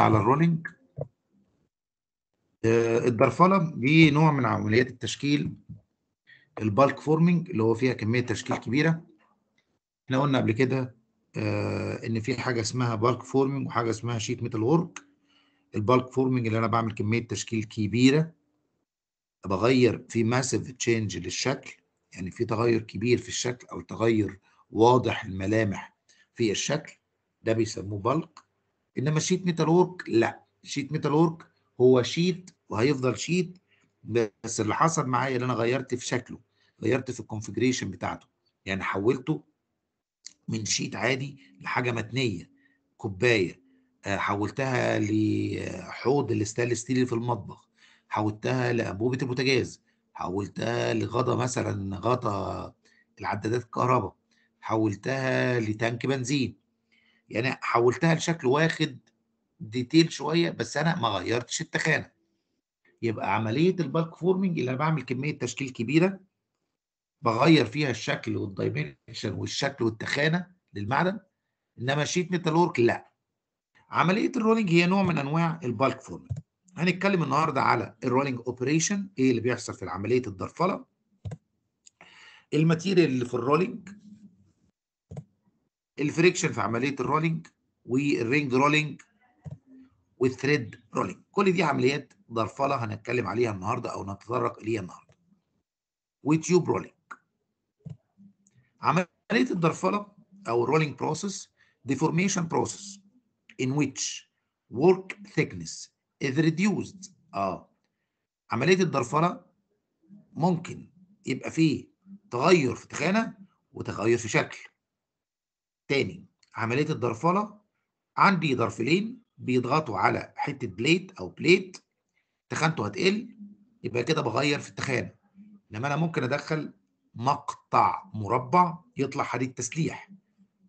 على ال rolling آه، الدرفلة دي نوع من عمليات التشكيل ال bulk forming اللي هو فيها كمية تشكيل كبيرة. إحنا قلنا قبل كده آه، إن في حاجة اسمها bulk forming وحاجة اسمها sheet metal work ال bulk forming اللي أنا بعمل كمية تشكيل كبيرة بغير في massive change للشكل. يعني في تغير كبير في الشكل أو تغير واضح الملامح في الشكل ده بيسموه bulk إنما sheet metal work لا. sheet metal work هو sheet وهيفضل sheet بس اللي حصل معايا ان أنا غيرت في شكله غيرت في ال configuration بتاعته. يعني حولته من sheet عادي لحاجة متنية كوباية. آه، حولتها لحوض ال stainless steel في المطبخ. حولتها لأنبوبة البوتاجاز. حولتها لغطا مثلا غطا العدادات الكهرباء. حولتها ل tank بنزين. يعني حولتها لشكل واخد detail شوية بس أنا ما غيرتش التخانة. يبقى عملية ال bulk forming اللي أنا بعمل كمية تشكيل كبيرة بغير فيها الشكل وال dimension والشكل والتخانة للمعدن إنما sheet metal work لا. عملية ال rolling هي نوع من أنواع ال bulk forming هنتكلم النهارده على ال rolling operation إيه اللي بيحصل في عملية الدرفلة. الماتيريال اللي في الرولينج الفريكشن في عملية الرولينج والرينج رولينج والثريد رولينج. كل دي عمليات درفله هنتكلم عليها النهارده أو نتطرق إليها النهارده. و tube rolling. عملية الدرفله أو ال rolling process deformation process in which work thickness is reduced. آه. عملية الدرفله ممكن يبقى فيه تغير في تخانة وتغير في شكل. تاني عملية الدرفله عندي درفيلين بيضغطوا على حتة billet أو plate تخانته هتقل يبقى كده بغير في التخانة. إنما أنا ممكن أدخل مقطع مربع يطلع حديد تسليح.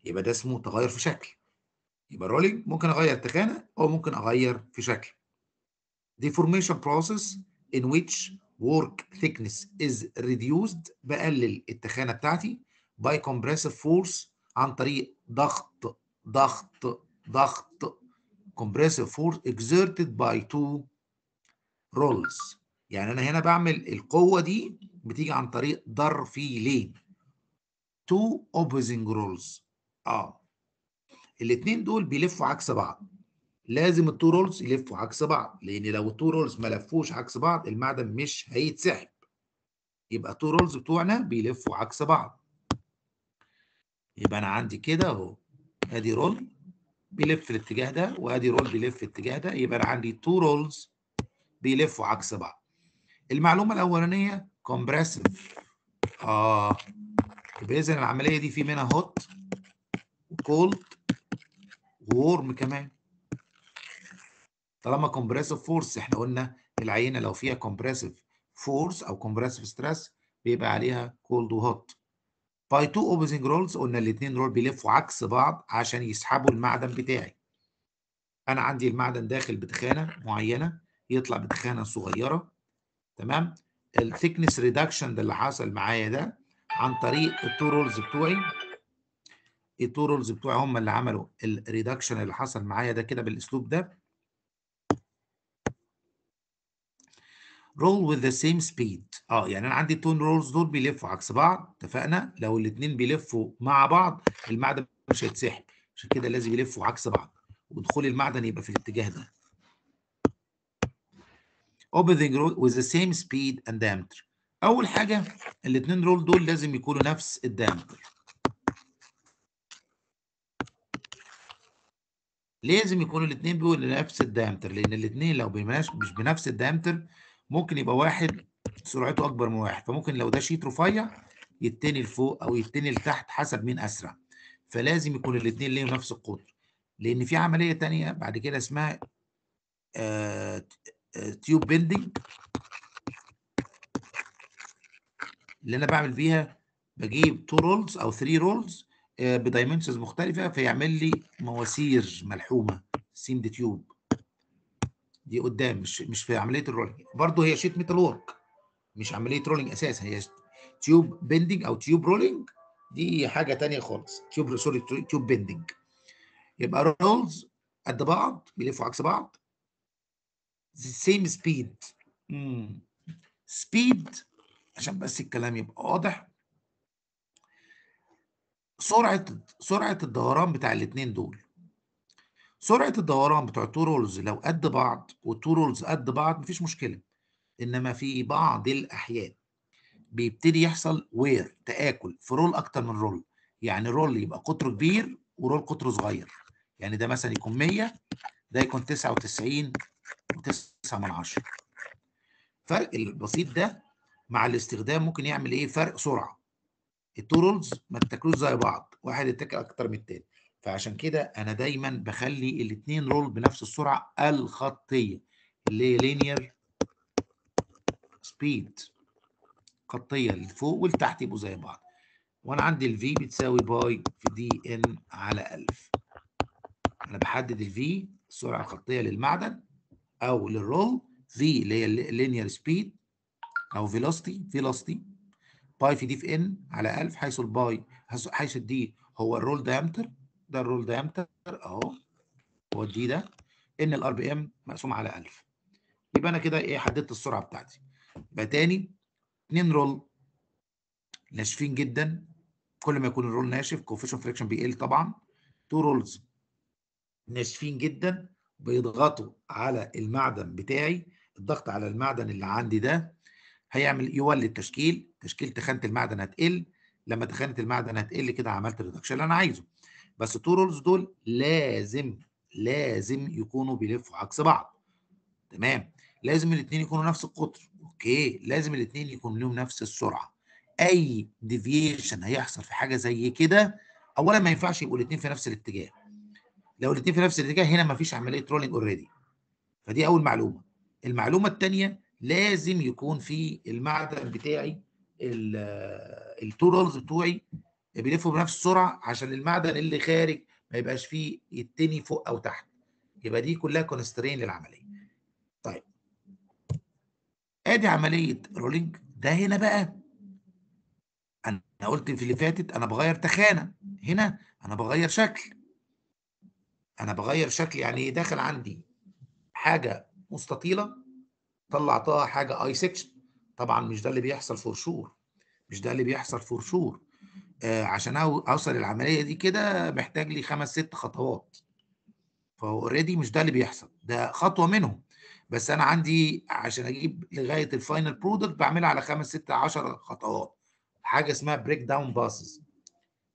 يبقى ده اسمه تغير في شكل. يبقى ال rolling ممكن أغير تخانة أو ممكن أغير في شكل. Deformation process in which work thickness is reduced بقلل التخانة بتاعتي by compressive force عن طريق ضغط ضغط ضغط compressive force exerted by two rolls. يعني أنا هنا بعمل القوة دي بتيجي عن طريق ضرفيلين two opposing rolls. آه. الاثنين دول بيلفوا عكس بعض. لازم ال two rolls يلفوا عكس بعض لأن لو ال two rolls ما لفوش عكس بعض المعدن مش هيتسحب. يبقى ال two rolls بتوعنا بيلفوا عكس بعض. يبقى أنا عندي كده أهو أدي roll بيلف الاتجاه ده وأدي roll بيلف الاتجاه ده يبقى أنا عندي two rolls بيلفوا عكس بعض. المعلومة الأولانية compressive آه يبقى اذا العملية دي في منها hot و cold و warm كمان. طالما compressive force إحنا قلنا العينة لو فيها compressive force أو compressive stress بيبقى عليها cold و hot by two opposing rolls قلنا الاثنين roll بيلفوا عكس بعض عشان يسحبوا المعدن بتاعي. أنا عندي المعدن داخل بتخانة معينة يطلع بتخانة صغيرة تمام؟ ال thickness reduction ده اللي حصل معايا ده عن طريق ال two rolls بتوعي. ال two rolls بتوعي هم اللي عملوا ال reduction اللي حصل معايا ده كده بالأسلوب ده. Roll with the same speed. آه يعني أنا عندي ال two rolls دول بيلفوا عكس بعض اتفقنا؟ لو الاثنين بيلفوا مع بعض المعدن مش هيتسحب عشان كده لازم يلفوا عكس بعض. ودخول المعدن يبقى في الاتجاه ده. Opening roll with the same speed and diameter. أول حاجة الاثنين roll دول لازم يكونوا نفس ال diameter لازم يكونوا الاثنين بيقولوا نفس ال diameter لأن الاثنين لو مش بنفس ال diameter ممكن يبقى واحد سرعته أكبر من واحد فممكن لو ده sheet رفيع يتني لفوق أو يتني لتحت حسب مين أسرع. فلازم يكون الاثنين ليهم نفس القطر لأن في عملية تانية بعد كده اسمها آه tube bending اللي أنا بعمل فيها بجيب two rolls أو 3 rolls ب dimensions مختلفة فيعمل لي مواسير ملحومة seamed tube دي قدام مش مش في عملية ال rolling برضه هي sheet metal work مش عملية rolling أساسا هي tube bending أو tube rolling دي حاجة ثانية خالص. tube sorry tube bending يبقى rolls قد بعض بيلفوا عكس بعض. speed. مم. speed عشان بس الكلام يبقى واضح. سرعة سرعة الدوران بتاع الاتنين دول. سرعة الدوران بتوع ال two rolls لو قد بعض وال two rolls قد بعض مفيش مشكلة إنما في بعض الأحيان بيبتدي يحصل wear تآكل في roll أكتر من roll يعني roll يبقى قطره كبير و roll قطره صغير يعني ده مثلا يكون 100 ده يكون 99 و9 من 10 الفرق البسيط ده مع الاستخدام ممكن يعمل إيه؟ فرق سرعة. ال two rolls ما تاكلوش زي بعض واحد يتاكل أكتر من التاني. فعشان كده أنا دايما بخلي الاثنين roll بنفس السرعة الخطية. اللي هي linear speed خطية اللي فوق واللي تحت يبقوا زي بعض. وأنا عندي ال V بتساوي π في D N على 1000 أنا بحدد ال V السرعه الخطيه للمعدن أو لل roll في اللي هي ال linear speed أو velocity velocity π في D في N على 1000 حيث الباي حيث الدي هو الرول دايمتر ده الرول دايمتر اهو هو ال D ده ال N ال RPM مقسوم على 1000 يبقى أنا كده إيه حددت السرعة بتاعتي. يبقى تاني اتنين roll ناشفين جدا. كل ما يكون ال roll ناشف coefficient friction بيقل طبعا. two rolls ناشفين جدا بيضغطوا على المعدن بتاعي. الضغط على المعدن اللي عندي ده هيعمل يولد تشكيل. تشكيل تخانة المعدن هتقل. لما تخانة المعدن هتقل كده عملت ال reduction اللي أنا عايزه. بس ال two rolls دول لازم لازم يكونوا بيلفوا عكس بعض. تمام؟ لازم الاثنين يكونوا نفس القطر. okay؟ لازم الاثنين يكونوا لهم نفس السرعة. أي deviation هيحصل في حاجة زي كده اولا ما ينفعش يبقوا الاثنين في نفس الاتجاه. لو الاثنين في نفس الاتجاه هنا ما فيش عملية rolling already فدي أول معلومة. المعلومة الثانية لازم يكون في المعدن بتاعي ال two rolls بتوعي بيلفوا بنفس السرعة عشان المعدن اللي خارج ما يبقاش فيه يتني فوق أو تحت. يبقى دي كلها constraint للعملية. طيب. آدي عملية rolling ده هنا بقى. أنا قلت في اللي فاتت أنا بغير تخانة. هنا أنا بغير شكل. أنا بغير شكل يعني داخل عندي حاجة مستطيلة طلعتها حاجة اي section طبعا مش ده اللي بيحصل for sure مش ده اللي بيحصل for sure عشان أوصل العملية دي كده محتاج لي خمس ست خطوات. فهو already مش ده اللي بيحصل ده خطوة منهم. بس أنا عندي عشان أجيب لغاية ال final product بعملها على خمس ست 10 خطوات. حاجة اسمها breakdown passes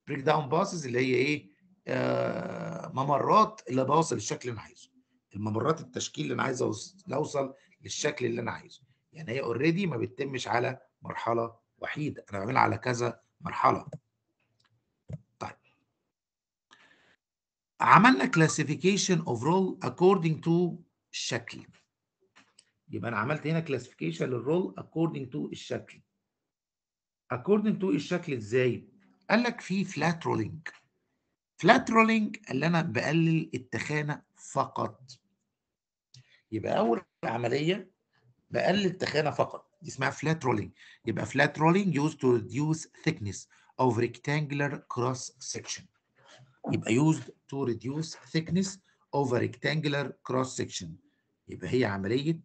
breakdown passes اللي هي إيه؟ آه ممرات اللي بوصل للشكل اللي أنا عايزه. الممرات التشكيل اللي أنا عايز أوصل للشكل اللي أنا عايزه. يعني هي already ما بتتمش على مرحلة وحيدة. أنا بعملها على كذا مرحلة طيب عملنا classification of roll according to الشكل يبقى أنا عملت هنا classification لل roll according to الشكل. According to الشكل إزاي؟ قال لك في flat rolling flat rolling اللي أنا بقلل التخانة فقط. يبقى أول عملية بقلل التخانة فقط. دي اسمها flat rolling يبقى flat rolling used to reduce thickness of rectangular cross section. يبقى used to reduce thickness a rectangular cross section. يبقى هي عملية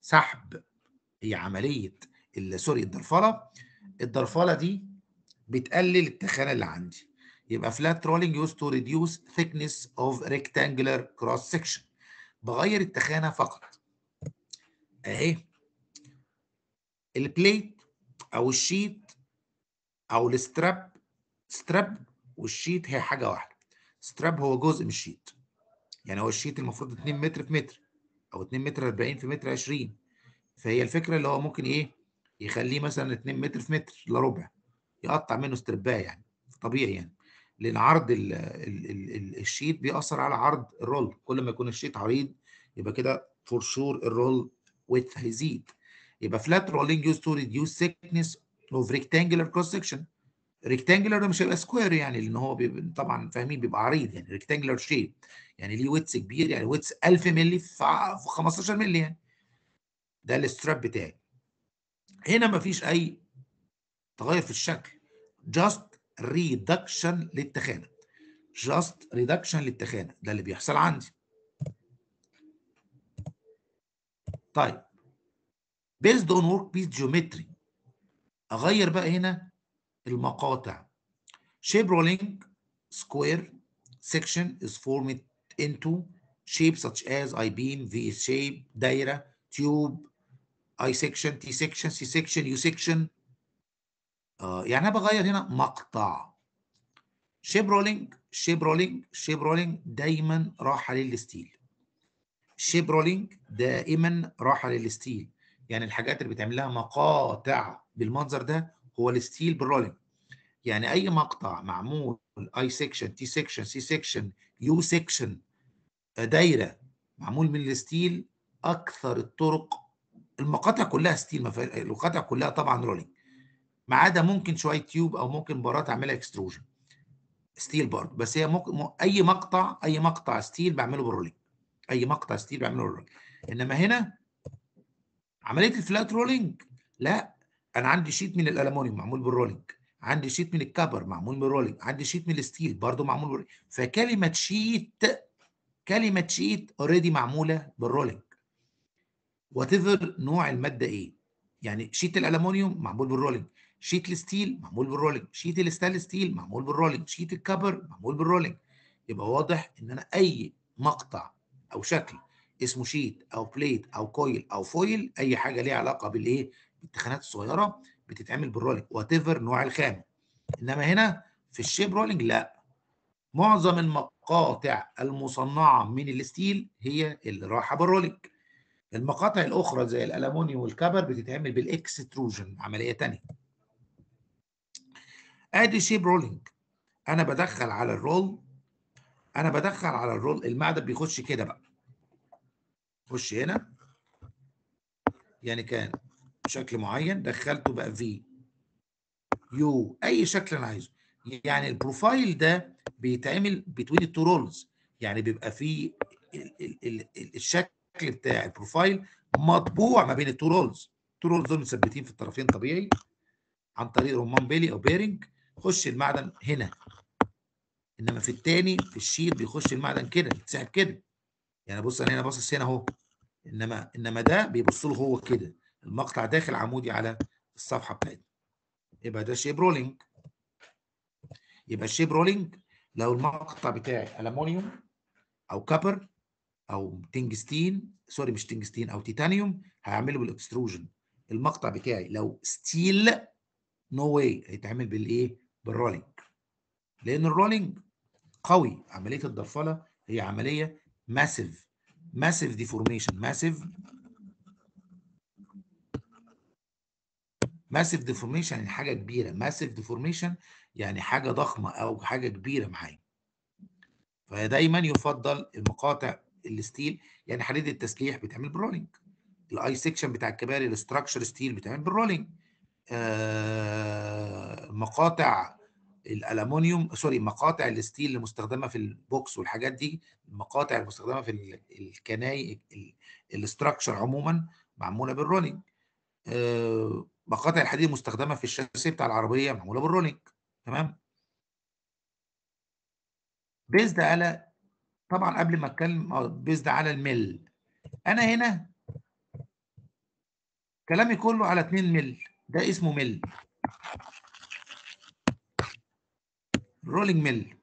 سحب. هي عملية sorry الدرفلة. الدرفلة دي بتقلل التخانة اللي عندي. يبقى flat rolling used to reduce thickness of rectangular cross section. بغير التخانة فقط. أهي. البليت أو الشيت أو الستراب ستراب والشيت هي حاجة واحدة. strip هو جزء من ال sheet. يعني هو ال sheet المفروض 2 متر في متر أو 2 متر 40 في متر 20 فهي الفكرة اللي هو ممكن إيه؟ يخليه مثلا 2 متر في متر الا ربع. يقطع منه سترباية يعني. طبيعي يعني. لأن عرض ال ال ال ال sheet بيأثر على عرض ال roll. كل ما يكون ال sheet عريض يبقى كده for sure ال roll width هيزيد. يبقى flat rolling used to reduce thickness of rectangular cross section. rectangular ده مش هيبقى square يعني لأن هو طبعا فاهمين بيبقى عريض يعني rectangular shape يعني ليه width كبير يعني width 1000 مللي في 15 مللي يعني. ده ال strip بتاعي. هنا مفيش أي تغير في الشكل. just reduction للتخانة. just reduction للتخانة. ده اللي بيحصل عندي. طيب. based on work piece geometry أغير بقى هنا المقاطع. Shape rolling square section is formed into shapes such as I-beam, V-shape, دايرة, tube, I-section, T-section, C-section, U-section آه يعني أنا بغير هنا مقطع. shape rolling shape rolling shape rolling دايما راحة لل steel. ال shape rolling دائما راحة لل steel. يعني الحاجات اللي بتعمل لها مقاطع بالمنظر ده هو ال steel بال rolling. يعني أي مقطع معمول I section T section C section U section دايرة معمول من ال steel أكثر الطرق. المقاطع كلها steel المقاطع كلها طبعا rolling. ما عدا ممكن شوية tube أو ممكن بارات اعملها extrusion steel برضه. بس هي ممكن أي مقطع أي مقطع steel بعمله بال rolling. أي مقطع steel بعمله بال rolling. إنما هنا عملية ال flat rolling لا. أنا عندي sheet من الالومنيوم معمول بال rolling. عندي sheet من ال copper معمول بال rolling عندي sheet من ال steel برضه معمول بال rolling. فكلمة sheet كلمة sheet already معمولة بال rolling. whatever نوع المادة إيه. يعني شيت الالومنيوم معمول بالرولينج. شيت الستيل معمول بالرولينج. شيت الستانلس ستيل معمول بالرولينج. شيت الكبر معمول بالرولينج. يبقى واضح إن أنا أي مقطع أو شكل اسمه sheet أو plate أو coil أو foil أي حاجة ليها علاقة بالإيه؟ بالتخانات الصغيرة بتتعمل بال rolling whatever نوع الخامة. إنما هنا في ال shape rolling لا. معظم المقاطع المصنعة من ال steel هي اللي رايحه بال rolling. المقاطع الأخرى زي الالومنيوم وال copper بتتعمل بال extrusion عملية ثانية أدي shape rolling. أنا بدخل على ال roll أنا بدخل على ال roll المعدن بيخش كده بقى. خش هنا. يعني كان شكل معين دخلته بقى في U أي شكل أنا عايزه. يعني ال profile ده بيتعمل between ال two rolls يعني بيبقى فيه ال ال ال الشكل بتاع ال profile مطبوع ما بين ال two rolls ال two rolls دول مثبتين في الطرفين طبيعي. عن طريق رمان بيلي أو bearing خش المعدن هنا. إنما في الثاني في ال sheet بيخش المعدن كده بيتسحب كده. يعني بص أنا هنا باصص هنا أهو. إنما إنما ده بيبص له هو كده. المقطع داخل عمودي على الصفحة بتاعتنا. يبقى ده shape rolling يبقى ال shape rolling لو المقطع بتاعي الومنيوم أو copper أو تنجستين sorry مش تنجستين أو تيتانيوم هعمله بال extrusion المقطع بتاعي لو steel no way هيتعمل بالإيه؟ بال rolling لأن ال rolling قوي. عملية الدرفلة هي عملية massive massive deformation massive massive deformation يعني حاجة كبيرة. massive deformation يعني حاجة ضخمة أو حاجة كبيرة معايا. فدايما يفضل المقاطع ال steel يعني حديد التسليح بيتعمل بال rolling ال I section بتاع الكباري ال structure steel بيتعمل بال rolling آه مقاطع الالومنيوم sorry مقاطع ال steel المستخدمة في ال box والحاجات دي المقاطع المستخدمة في الكباري ال structure عموما معمولة بال rolling آه مقاطع الحديد المستخدمة في الشاسيه بتاع العربية معمولة بال rolling تمام؟ based على طبعا قبل ما أتكلم based على ال mill أنا هنا كلامي كله على 2 mill ده اسمه mill rolling mill.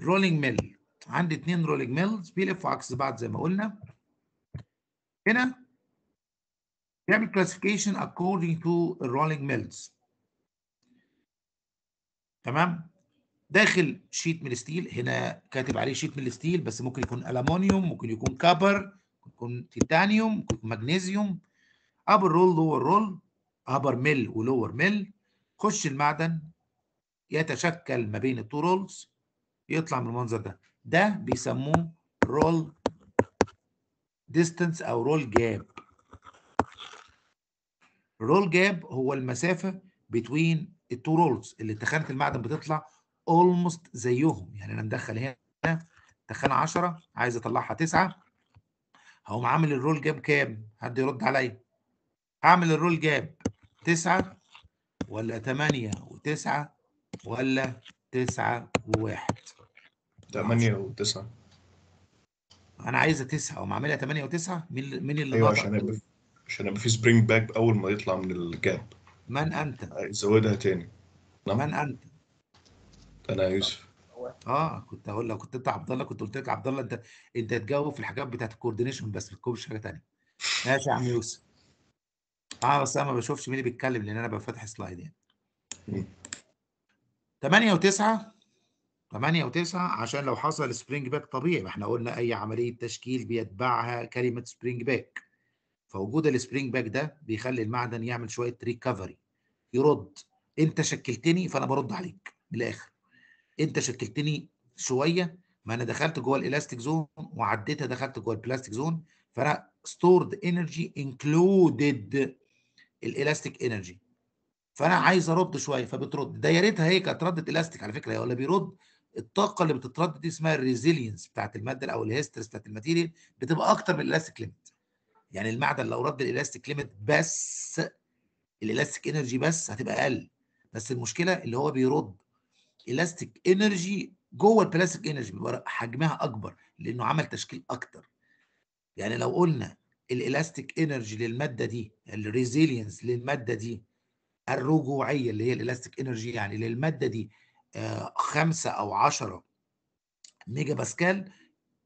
rolling mill. عندي اتنين rolling mills بيلفوا عكس بعض زي ما قلنا. هنا بيعمل classification according to ال rolling mills تمام؟ داخل sheet من ال steel هنا كاتب عليه sheet من ال steel بس ممكن يكون الومنيوم ممكن يكون copper ممكن يكون تيتانيوم ممكن يكون مغنيسيوم upper roll lower roll upper mill و lower mill خش المعدن. يتشكل ما بين ال two rolls يطلع من المنظر ده. ده بيسموه roll distance أو roll gap roll gap هو المسافة بين ال two rolls اللي تخانه المعدن بتطلع almost زيهم. يعني أنا مدخل هنا تخانه 10 عايز أطلعها 9 هقوم عامل ال roll gap كام؟ حد يرد عليا. هعمل ال roll gap 9 ولا 8 و9 ولا 9 و1 8 و9 أنا عايزة 9 وما عاملها 8 و9 مين مين اللي أيوه نطق عشان عشان يبقى في spring back أول ما يطلع من ال gap من انت يزودها تاني. نعم؟ من انت أنا يوسف. آه كنت هقول لو كنت أنت عبد الله كنت قلت لك عبد الله أنت أنت تجاوب في الحاجات بتاعت ال coordination بس ما تجاوبش حاجة ثانية ماشي يا عم يوسف. آه بس أنا ما بشوفش مين اللي بيتكلم لأن أنا ببقى فاتح slide يعني. مم. 8 و9 8 و9 عشان لو حصل spring back طبيعي. ما إحنا قلنا أي عملية تشكيل بيتبعها كلمة spring back فوجود ال spring back ده بيخلي المعدن يعمل شوية recovery يرد. انت شكلتني فأنا برد عليك. من الآخر. انت شكلتني شوية ما أنا دخلت جوه ال elastic zone وعديتها دخلت جوه ال plastic zone فأنا stored energy included ال elastic energy فأنا عايز أرد شوية فبترد. ده يا ريتها هي كانت ردت إلاستيك على فكرة ولا بيرد؟ الطاقة اللي بتترد دي اسمها ال resilience بتاعت المادة أو ال hysteresis بتاعت ال material بتبقى أكتر من ال elastic limit يعني المعدن لو رد ال elastic limit بس ال elastic energy بس هتبقى أقل. بس المشكلة اللي هو بيرد elastic energy جوه ال plastic energy بيبقى حجمها أكبر لأنه عمل تشكيل أكتر. يعني لو قلنا ال elastic energy للمادة دي ال resilience للمادة دي الرجوعية اللي هي ال elastic energy يعني للمادة دي آه، خمسة أو 10 ميجا باسكال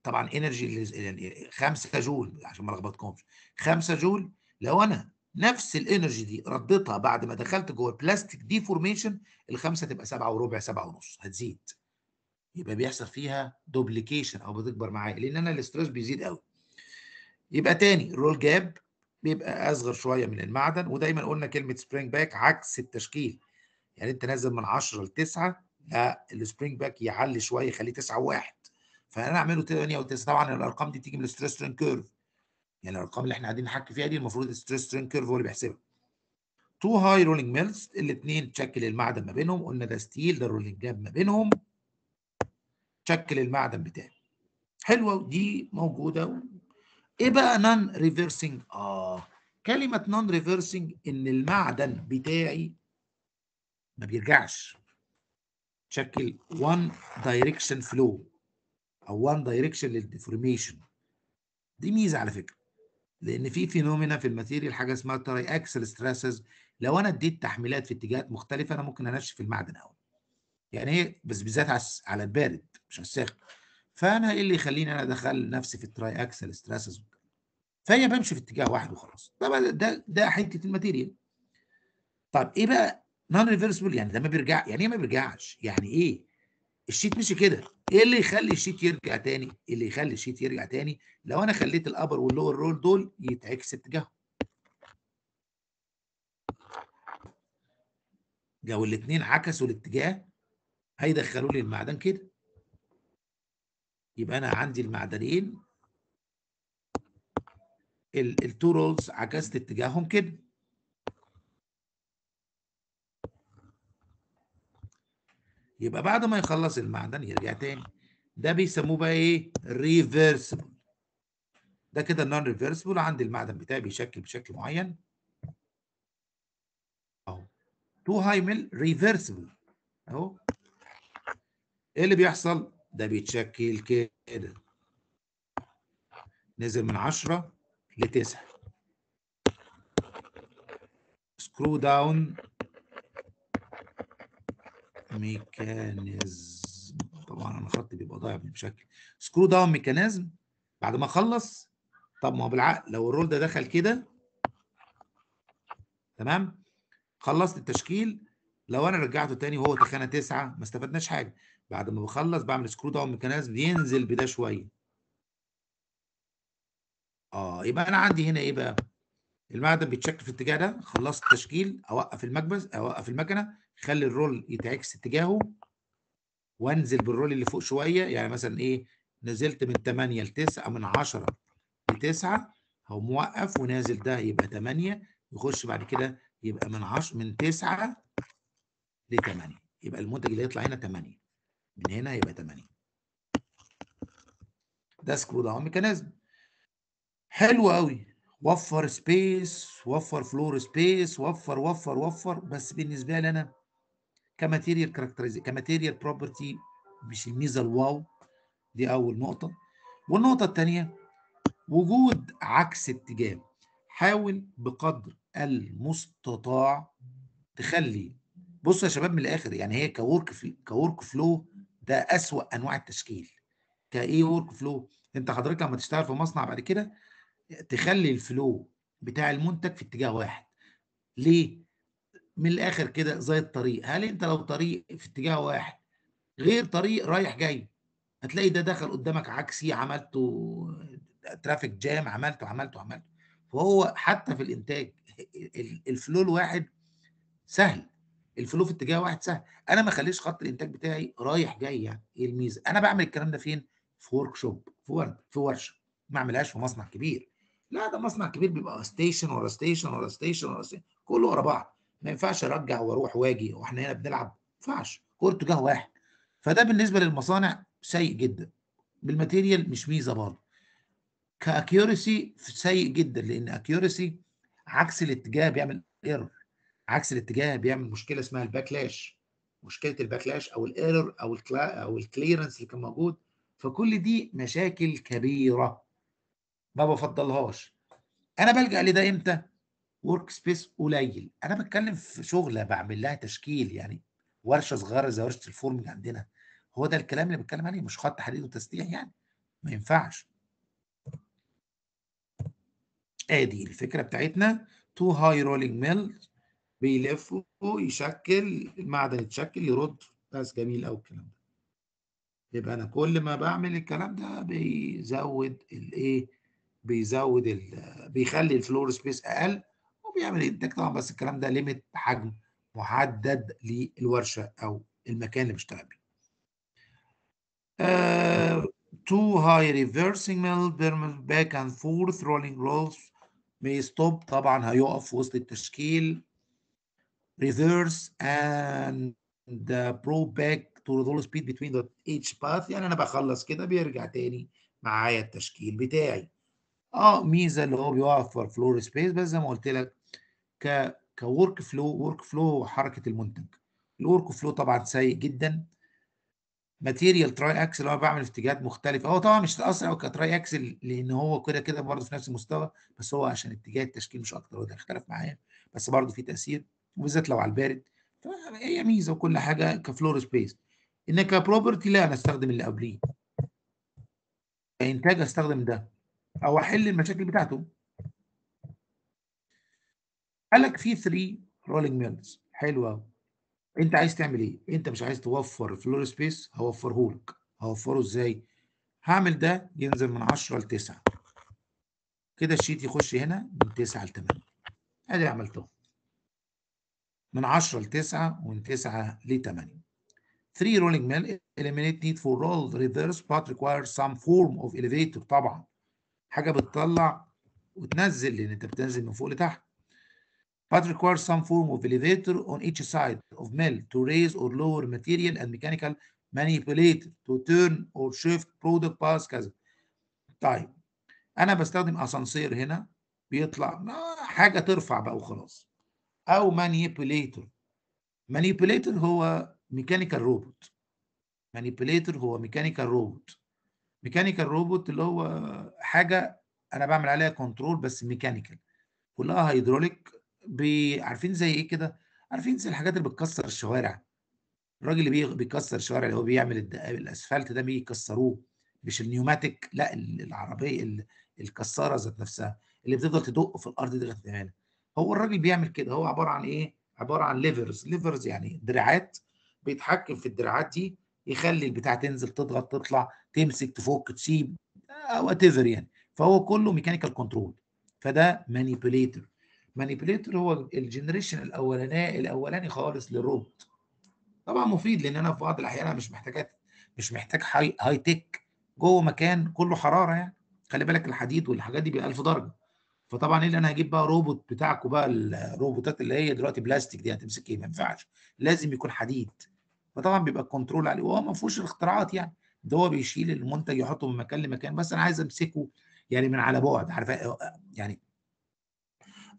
طبعا energy يعني 5 جول عشان ما لخبطكمش. 5 جول لو أنا نفس ال energy دي رديتها بعد ما دخلت جوه ال plastic deformation الخمسة تبقى 7 وربع 7 ونص هتزيد. يبقى بيحصل فيها duplication أو بتكبر معايا لأن أنا ال stress بيزيد قوي يبقى تاني ال roll gap بيبقى أصغر شوية من المعدن ودايما قلنا كلمة spring back عكس التشكيل. يعني أنت نازل من 10 ل 9 لا ال spring back يعلي شوية يخليه 9 و1 فانا اعمله 8 و9 طبعا الأرقام دي تيجي من ال stress strain curve يعني الأرقام اللي إحنا قاعدين نحكي فيها دي المفروض ال stress strain curve هو اللي بيحسبها. two high rolling mills الاثنين تشكل المعدن ما بينهم قلنا ده steel ده ال rolling gap ما بينهم شكل المعدن بتاعي. حلوة ودي موجودة. إيه بقى non reversing آه كلمة non reversing إن المعدن بتاعي ما بيرجعش. شكل one direction flow أو one direction لل deformation دي ميزة على فكرة لأن في phenomena في ال material حاجة اسمها triaxial stresses لو أنا اديت تحميلات في اتجاهات مختلفة أنا ممكن أنشف المعدن قوي يعني إيه؟ بس بالذات على البارد مش على الساخن. فأنا إيه اللي يخليني أنا أدخل نفسي في ال triaxial stresses فهي بمشي في اتجاه واحد وخلاص. طبعا ده ده حتة ال material. طب إيه بقى non reversible يعني ده ما بيرجع يعني إيه ما بيرجعش؟ يعني إيه؟ ال sheet مشي كده. إيه اللي يخلي ال sheet يرجع تاني؟ اللي يخلي ال sheet يرجع تاني؟ لو أنا خليت ال upper وال lower roll دول يتعكس اتجاههم. لو الاثنين عكسوا الاتجاه هيدخلوا لي المعدن كده. يبقى أنا عندي المعدنين ال two rolls عكست اتجاههم كده. يبقى بعد ما يخلص المعدن يرجع تاني. ده بيسموه بقى إيه؟ reversible ده كده ال non reversible عندي المعدن بتاعي بيشكل بشكل معين. أهو. two high mill reversible أهو. إيه اللي بيحصل؟ ده بيتشكل كده. نزل من 10 ل 9 screw down mechanism. طبعا أنا خطي بيبقى ضايع بشكل. screw down mechanism. بعد ما أخلص طب ما هو بالعقل لو ال roll ده دخل كده تمام؟ خلصت التشكيل. لو أنا رجعته تاني وهو تخانة تسعة ما استفدناش حاجة. بعد ما بخلص بعمل screw down mechanism ينزل بده شوية. آه يبقى أنا عندي هنا إيه بقى؟ المعدن بيتشكل في الاتجاه ده. خلصت التشكيل أوقف المكبس أوقف المكنة. خلي ال roll يتعكس اتجاهه وانزل بال roll اللي فوق شوية. يعني مثلا إيه نزلت من 8 ل 9 من 10 ل 9 هو موقف ونازل ده يبقى 8 يخش بعد كده يبقى من 10 من 9 ل 8 يبقى المنتج اللي يطلع هنا 8 من هنا يبقى 8 ده screw down mechanism. حلو قوي وفر space وفر floor space وفر وفر وفر. بس بالنسبة لي أنا ك material characterize ك material property مش الميزة الواو دي أول نقطة. والنقطة الثانية وجود عكس اتجاه حاول بقدر المستطاع تخلي بصوا يا شباب من الآخر يعني هي ك work ك work flow ده أسوأ أنواع التشكيل. كايه work flow أنت حضرتك لما تشتغل في مصنع بعد كده تخلي ال flow بتاع المنتج في اتجاه واحد. ليه؟ من الآخر كده زي الطريق. هل أنت لو طريق في اتجاه واحد غير طريق رايح جاي هتلاقي ده دخل قدامك عكسي عملته traffic jam عملته عملته عملته. فهو حتى في الإنتاج ال flow الواحد سهل. ال flow في اتجاه واحد سهل. أنا ما أخليش خط الإنتاج بتاعي رايح جاي يعني. إيه الميزة؟ أنا بعمل الكلام ده فين؟ في workshop في ورد في ورشة. ما أعملهاش في مصنع كبير. لا ده مصنع كبير بيبقى station ورا station ورا station ورا station كله ورا بعض. ما ينفعش ارجع وأروح واجي وإحنا هنا بنلعب ما ينفعش. كله اتجاه واحد. فده بالنسبة للمصانع سيء جدا. بال material مش ميزة برضه. ك accuracy سيء جدا لأن accuracy عكس الاتجاه بيعمل error عكس الاتجاه بيعمل مشكلة اسمها ال backlash. مشكلة ال backlash أو ال error أو الكلا أو ال clearance اللي كان موجود. فكل دي مشاكل كبيرة. ما بفضلهاش. أنا بلجأ لده إمتى؟ work space قليل. أنا بتكلم في شغلة بعمل لها تشكيل يعني ورشة صغيرة زي ورشة ال forming عندنا. هو ده الكلام اللي بتكلم عليه مش خط حديد وتسليح يعني. ما ينفعش. آدي الفكرة بتاعتنا. two high rolling mill بيلفوا يشكل المعدن يتشكل يرد. بس جميل قوي الكلام ده. يبقى أنا كل ما بعمل الكلام ده بيزود الايه بيزود ال بيخلي ال floor space أقل. وبيعمل إنتاج طبعا بس الكلام ده limit حجم محدد للورشة أو المكان اللي بيشتغل بيه. Uh, two high reversing mill back and forth rolling rolls may stop. طبعا هيقف في وسط التشكيل. Reverse and the pro back to roll speed between the each path. يعني أنا بخلص كده بيرجع تاني معايا التشكيل بتاعي. آه ميزة اللي هو بيوفر فلور سبيس بس زي ما قلت لك ك كورك فلو ورك فلو حركة المنتج. الورك فلو طبعا سيء جدا. ماتيريال تراي اكسل أنا بعمل اتجاهات مختلفة. هو طبعا مش اسرع كتراي اكسل لأن هو كده كده برضه في نفس المستوى بس هو عشان اتجاه التشكيل مش أكتر وده اختلف معايا بس برضه في تأثير وبالذات لو على البارد. هي ميزة وكل حاجة ك floor space إن ك property لا أنا أستخدم اللي قبليه. كإنتاج أستخدم ده. أو أحل المشاكل بتاعته. قال لك في 3 rolling mills حلو قوي أنت عايز تعمل إيه؟ أنت مش عايز توفر floor space هوفره لك هوفره إزاي؟ هعمل ده ينزل من 10 ل 9 كده الشيت يخش هنا من 9 ل 8 أدي عملته من 10 ل 9 ومن 9 ل 8 3 rolling mill eliminate need for roll reverse but requires some form of elevator. طبعا. حاجة بتطلع وتنزل لأن أنت بتنزل من فوق لتحت. But requires some form of elevator on each side of mill to raise or lower material and mechanical manipulator to turn or shift product paths كذا طيب أنا بستخدم أسانسير هنا بيطلع حاجة ترفع بقى وخلاص. أو manipulator manipulator هو mechanical robot manipulator هو mechanical robot mechanical robot اللي هو حاجة أنا بعمل عليها control بس mechanical كلها هيدروليك عارفين زي إيه كده؟ عارفين زي الحاجات اللي بتكسر الشوارع. الراجل اللي بيكسر الشوارع اللي هو بيعمل الأسفلت ده بيجي يكسروه. مش ال pneumatic لا العربية الكسارة ذات نفسها اللي بتفضل تدق في الأرض دي لغاية هو الراجل بيعمل كده. هو عبارة عن إيه؟ عبارة عن levers levers يعني دراعات بيتحكم في الدراعات دي يخلي البتاع تنزل تضغط تطلع تمسك تفك تسيب what يعني. فهو كله mechanical control فده manipulator manipulator هو ال generation الاولاني الأولاني خالص للروبوت طبعا مفيد لأن أنا في بعض الأحيان مش محتاج مش محتاج high, high tech جوه مكان كله حرارة يعني. خلي بالك الحديد والحاجات دي ب 1000 درجة. فطبعا إيه اللي أنا هجيب بقى روبوت بتاعكم بقى الروبوتات اللي هي دلوقتي بلاستيك دي هتمسك إيه ما ينفعش. لازم يكون حديد. فطبعا بيبقى ال control عليه. وهو ما فيهوش الاختراعات يعني. ده هو بيشيل المنتج يحطه من مكان لمكان. بس أنا عايز أمسكه يعني من على بعد. عارف يعني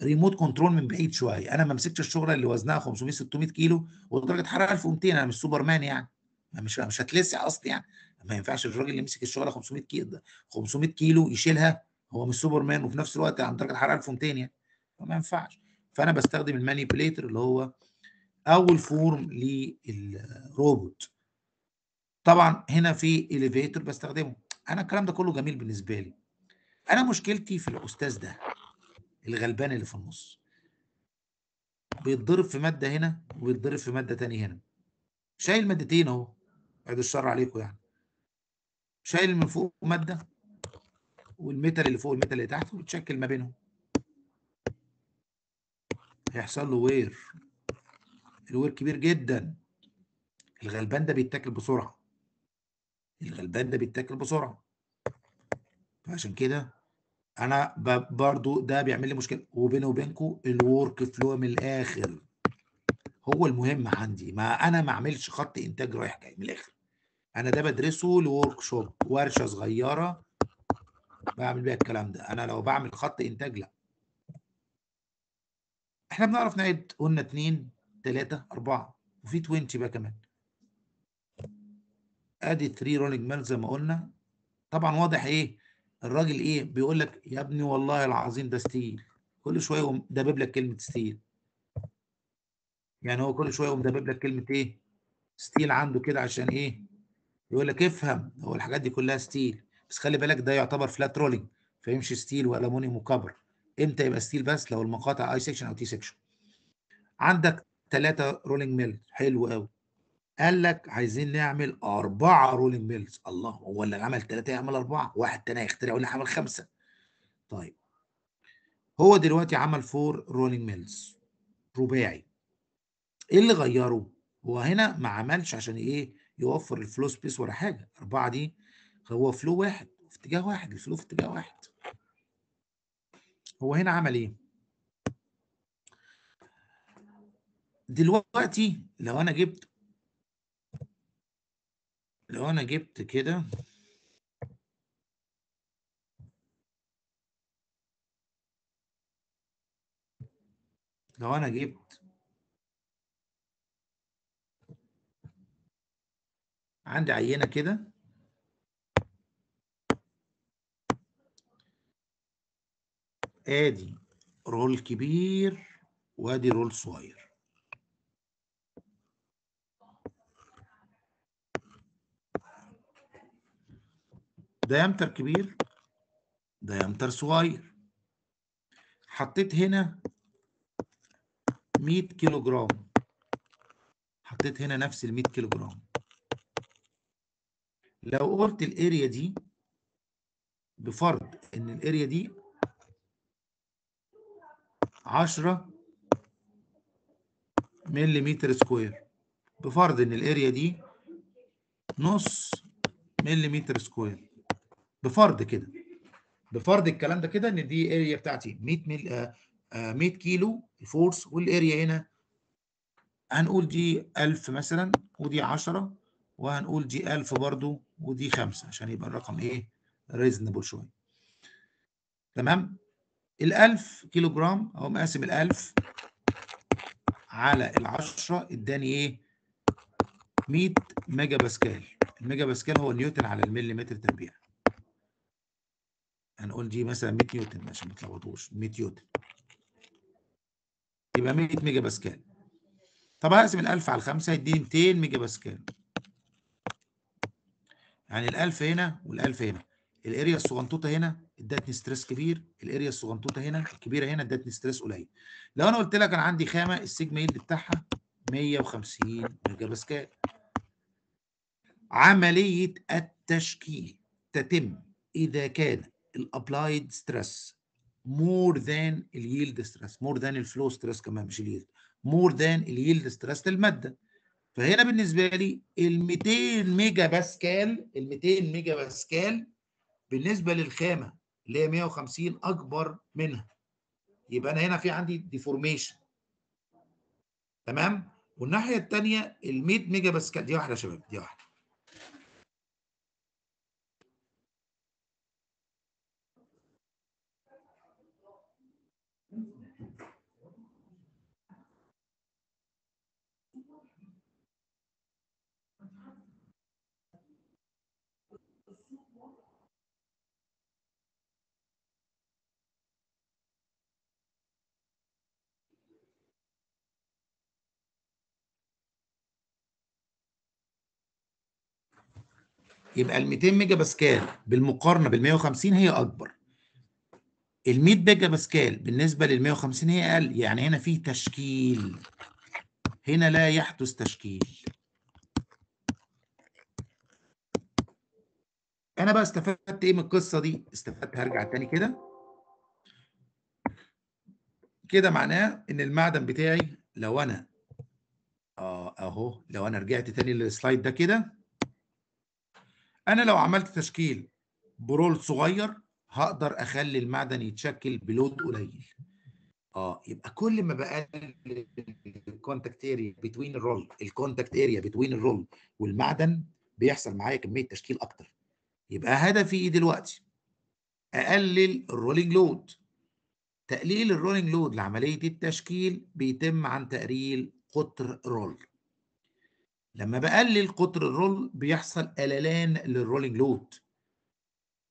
remote control من بعيد شوية. أنا ما مسكتش الشغلة اللي وزنها 500 600 كيلو ودرجة حرارة 1200 أنا مش سوبر مان يعني مش مش هتلسع أصلي يعني. ما ينفعش الراجل اللي مسك الشغلة 500 كيلو ده 500 كيلو يشيلها هو مش سوبرمان وفي نفس الوقت عند درجة الحراره 1200 يعني. فما ينفعش. فأنا بستخدم ال manipulator اللي هو أول form للروبوت. طبعا هنا في elevator بستخدمه. أنا الكلام ده كله جميل بالنسبة لي. أنا مشكلتي في الأستاذ ده. الغلبان اللي في النص. بيتضرب في مادة هنا وبيتضرب في مادة تاني هنا. شايل مادتين اهو. بعد الشر عليكم يعني. شايل من فوق مادة وال metal اللي فوق وال metal اللي تحت وبتشكل ما بينهم. هيحصل له wear ال wear كبير جدا. الغلبان ده بيتاكل بسرعة. الغلبان ده بيتاكل بسرعة. فعشان كده أنا برضو ده بيعمل لي مشكلة. وبيني وبينكم ال workflow من الآخر هو المهم عندي. ما أنا ما أعملش خط إنتاج رايح جاي من الآخر. أنا ده بدرسه ل workshop ورشة صغيرة بعمل بيها الكلام ده. أنا لو بعمل خط إنتاج لا. إحنا بنعرف نعد قلنا اتنين تلاتة أربعة وفي 20 بقى كمان. أدي 3 rolling mill زي ما قلنا. طبعا واضح إيه؟ الراجل إيه؟ بيقول لك يا ابني والله العظيم ده steel. كل شوية يقوم دبب لك كلمة steel. يعني هو كل شوية يقوم دبب لك كلمة إيه؟ steel عنده كده عشان إيه؟ يقول لك افهم. هو الحاجات دي كلها steel. بس خلي بالك ده يعتبر flat rolling فيمشي steel وألومنيوم و copper إمتى يبقى steel بس؟ لو المقاطع I section أو T section عندك ثلاثة rolling mill حلو قوي قال لك عايزين نعمل أربعة rolling mills الله هو اللي عمل ثلاثة يعمل أربعة واحد تاني هيخترع يقول لي عمل خمسة. طيب. هو دلوقتي عمل four rolling mills رباعي. إيه اللي غيره؟ هو هنا ما عملش عشان إيه؟ يوفر ال floor space ولا حاجة. أربعة دي هو فلو واحد في اتجاه واحد الفلو في اتجاه واحد. هو هنا عمل إيه؟ دلوقتي لو أنا جبت لو أنا جبت كده لو أنا جبت عندي عينة كده آدي roll كبير وآدي roll صغير. diameter كبير diameter صغير. حطيت هنا 100 كيلو جرام حطيت هنا نفس ال 100 كيلو جرام لو قلت ال area دي بفرض إن ال area دي 10 مليمتر square. بفرض إن ال area دي نص مليمتر square. بفرض كده بفرض الكلام ده كده إن دي area بتاعتي 100 مل... آه، آه، 100 كيلو ال force وال area هنا هنقول دي 1000 مثلا ودي 10 وهنقول دي 1000 برضو ودي 5 عشان يبقى الرقم إيه؟ reasonable شوية. تمام؟ ال 1000 كيلو جرام اهو مقاسم ال 1000 على ال 10 إداني إيه؟ 100 ميجا باسكال. الميجا باسكال هو نيوتن على المليمتر تربيع. هنقول دي مثلا 100 نيوتن عشان ما تلخبطوش 100 نيوتن. يبقى 100 ميجا باسكال. طب هقسم ال 1000 على 5 هيديني 200 ميجا باسكال. يعني ال 1000 هنا وال 1000 هنا. ال area الصغنطوطة هنا ادتني stress كبير ال area الصغنطوطة هنا الكبيرة هنا ادتني stress قليل. لو أنا قلت لك أنا عندي خامة ال sigma yield بتاعها 150 ميجا باسكال. عملية التشكيل تتم إذا كان ال applied stress more than ال yield stress more than ال flow stress كمان مش ال yield. more than ال yield stress للماده فهنا بالنسبة لي ال 200 ميجا باسكال ال 200 ميجا باسكال بالنسبة للخامة اللي هي 150 أكبر منها. يبقى أنا هنا في عندي deformation تمام؟ والناحية الثانية ال 100 ميجا باسكال دي واحدة يا شباب دي واحدة. يبقى ال 200 ميجا باسكال بالمقارنة بال 150 هي أكبر. ال 100 ميجا باسكال بالنسبة لل 150 هي أقل. يعني هنا في تشكيل. هنا لا يحدث تشكيل. أنا بقى استفدت إيه من القصة دي؟ استفدت هرجع تاني كده. كده معناه إن المعدن بتاعي لو أنا آه أهو لو أنا رجعت تاني لل slide ده كده أنا لو عملت تشكيل ب roll صغير هقدر أخلي المعدن يتشكل ب load قليل. آه يبقى كل ما بقلل ال contact area between ال roll ال contact area between ال roll والمعدن بيحصل معايا كمية تشكيل أكتر. يبقى هدفي إيه دلوقتي؟ أقلل ال rolling load تقليل ال rolling load لعملية التشكيل بيتم عن تقليل قطر roll لما بقلل قطر ال roll بيحصل قللان لل rolling load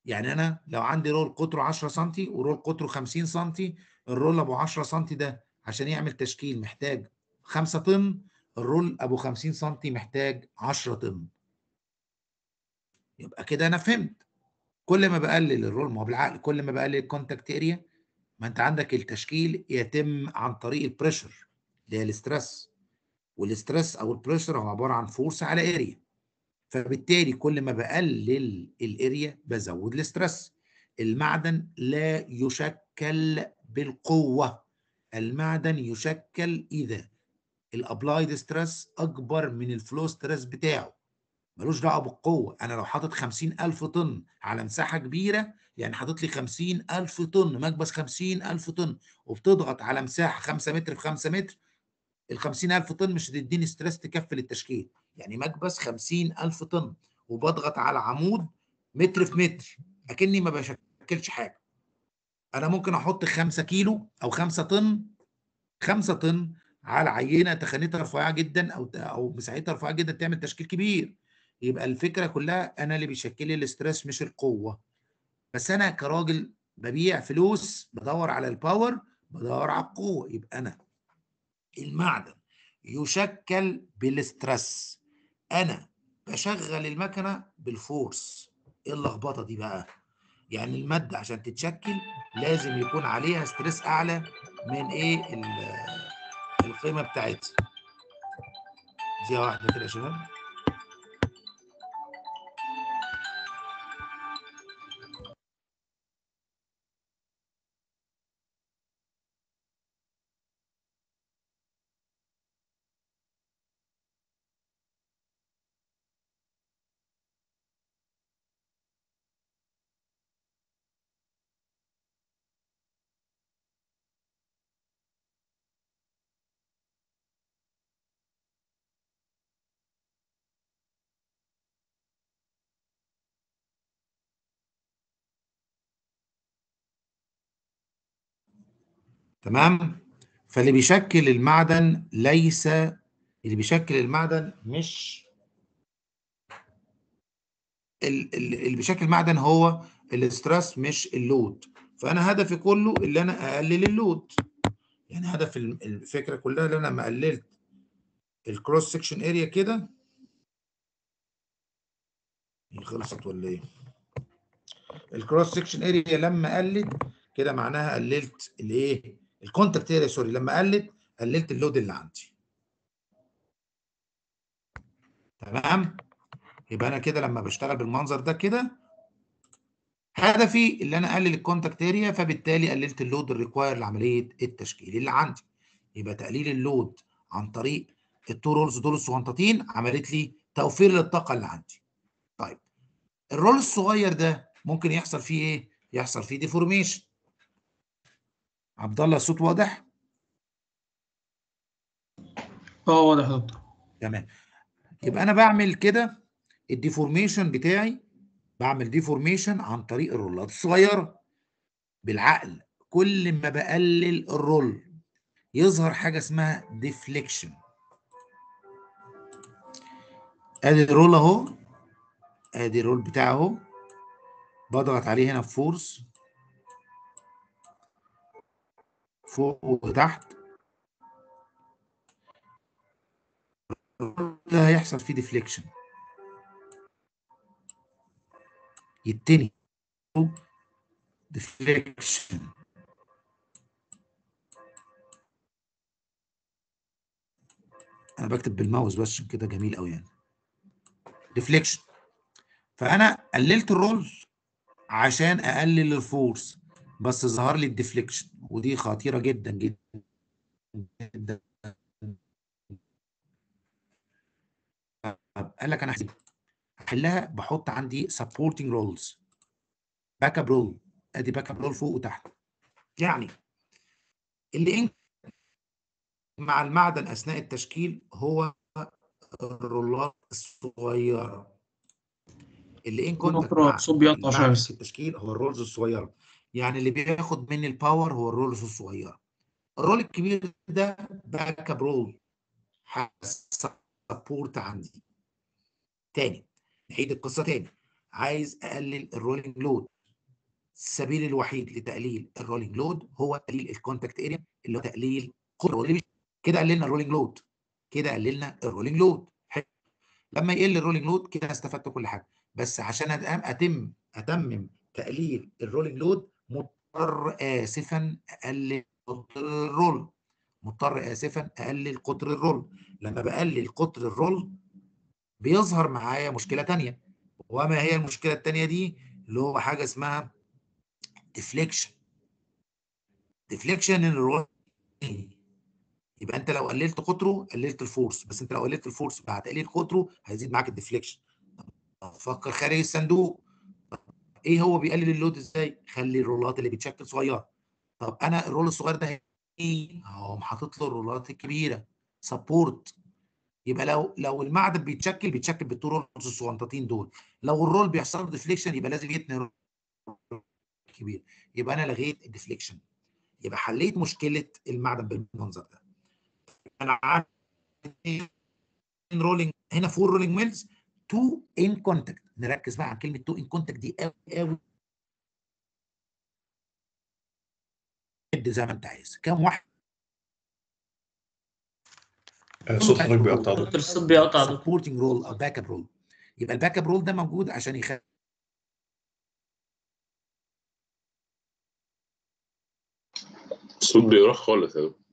يعني أنا لو عندي roll قطره 10 سم و roll قطره 50 سم ال roll أبو 10 سم ده عشان يعمل تشكيل محتاج 5 طن ال roll أبو 50 سم محتاج 10 طن. يبقى كده أنا فهمت. كل ما بقلل ال roll ما هو بالعقل كل ما بقلل ال contact area ما أنت عندك التشكيل يتم عن طريق ال pressure اللي هي ال stress وال stress أو ال pressure هو عبارة عن force على area فبالتالي كل ما بقلل ال area بزود ال stress المعدن لا يشكل بالقوة. المعدن يشكل إذا ال applied stress أكبر من ال flow stress بتاعه. ملوش دعوة بالقوة. أنا لو حاطط 50000 طن على مساحة كبيرة يعني حاطط لي 50000 طن مكبس 50000 طن وبتضغط على مساحة 5 متر في 5 متر ال 50000 طن مش هتديني ستريس تكفي للتشكيل. يعني مكبس 50000 طن وبضغط على عمود متر في متر أكني ما بشكلش حاجة. أنا ممكن أحط 5 كيلو أو 5 طن 5 طن على عينة تخانتها رفيعه جدا أو أو مساحتها رفيعه جدا تعمل تشكيل كبير. يبقى الفكرة كلها أنا اللي بيشكل لي ال stress مش القوة. بس أنا كراجل ببيع فلوس بدور على ال power بدور على القوة. يبقى أنا المعدن يشكل بال stress أنا بشغل المكنة بال force. إيه اللخبطة دي بقى؟ يعني المادة عشان تتشكل لازم يكون عليها ستريس أعلى من إيه؟ القيمة بتاعتها. دي واحدة كده يا شباب. تمام؟ فاللي بيشكل المعدن ليس اللي بيشكل المعدن مش اللي بيشكل المعدن هو ال stress مش ال load. فأنا هدفي كله اللي أنا أقلل ال load. يعني هدف الفكرة كلها اللي أنا لما قللت ال cross section area كده خلصت ولا إيه؟ ال cross section area لما قلت كده معناها قللت الإيه؟ ال contact area sorry لما قلت قللت ال load اللي عندي. تمام؟ يبقى أنا كده لما بشتغل بالمنظر ده كده هدفي اللي أنا أقلل ال contact area فبالتالي قللت ال load ال required لعملية التشكيل اللي عندي. يبقى تقليل ال load عن طريق ال two rolls دول الصغنطتين عملت لي توفير للطاقة اللي عندي. طيب ال roll الصغير ده ممكن يحصل فيه إيه؟ يحصل فيه deformation عبد الله الصوت واضح؟ آه واضح يا دكتور. تمام. يبقى أنا بعمل كده ال deformation بتاعي بعمل deformation عن طريق ال rollات الصغيرة. بالعقل كل ما بقلل ال roll يظهر حاجة اسمها deflection أدي ال roll أهو. أدي ال roll بتاعه أهو. بضغط عليه هنا ب force فوق وتحت. ده هيحصل فيه deflection يتني. deflection. أنا بكتب بالماوس بس كده جميل قوي يعني. deflection. فأنا قللت ال roll عشان أقلل ال force. بس ظهر لي ال deflection ودي خطيرة جدا جدا. جدا قال لك أنا احلها بحط عندي supporting rolls back up roll أدي back up roll فوق وتحت. يعني اللي مع المعدن أثناء التشكيل هو ال rollات الصغيرة. اللي in contact دكتور، مع المعدن. في التشكيل هو ال rolls الصغيرة. يعني اللي بياخد مني ال power هو ال rolls الصغيرة. ال roll الكبير ده back up roll support عندي. تاني نعيد القصة تاني. عايز أقلل ال rolling load السبيل الوحيد لتقليل ال rolling load هو تقليل ال contact area اللي هو تقليل قطره كده قللنا ال rolling load كده قللنا ال rolling load لما يقل ال rolling load كده استفدت كل حاجة. بس عشان اتم أتمم تقليل ال rolling load مضطر اسفا أقلل قطر ال roll. مضطر اسفا أقلل قطر ال roll. لما بقلل قطر ال roll بيظهر معايا مشكلة تانية. وما هي المشكلة التانية دي؟ اللي هو حاجة اسمها deflection deflection ال roll يبقى أنت لو قللت قطره قللت ال force. بس أنت لو قللت ال force بعد تقليل قطره هيزيد معاك ال deflection فكر خارج الصندوق. إيه هو بيقلل ال load إزاي؟ خلي ال rollات اللي بتشكل صغيره طب أنا ال roll الصغير ده إيه هقوم حاطط له ال rollات الكبيرة. support يبقى لو لو المعدن بيتشكل بيتشكل بال two rolls دول. لو ال roll بيحصل له deflection يبقى لازم يتني كبير يبقى أنا لغيت ال deflection يبقى حليت مشكلة المعدن بالمنظر ده. أنا عندي rolling هنا four rolling mills two in contact نركز بقى على كلمة two in contact دي قوي. قوي زي ما انت عايز. كام واحد؟ آه، صوت حضرتك بيقطع. دكتور الصوت بيقطع دكتور supporting roll أو back up roll يبقى ال back up roll ده موجود عشان يخلي الصوت بيروح خالص يا دكتور.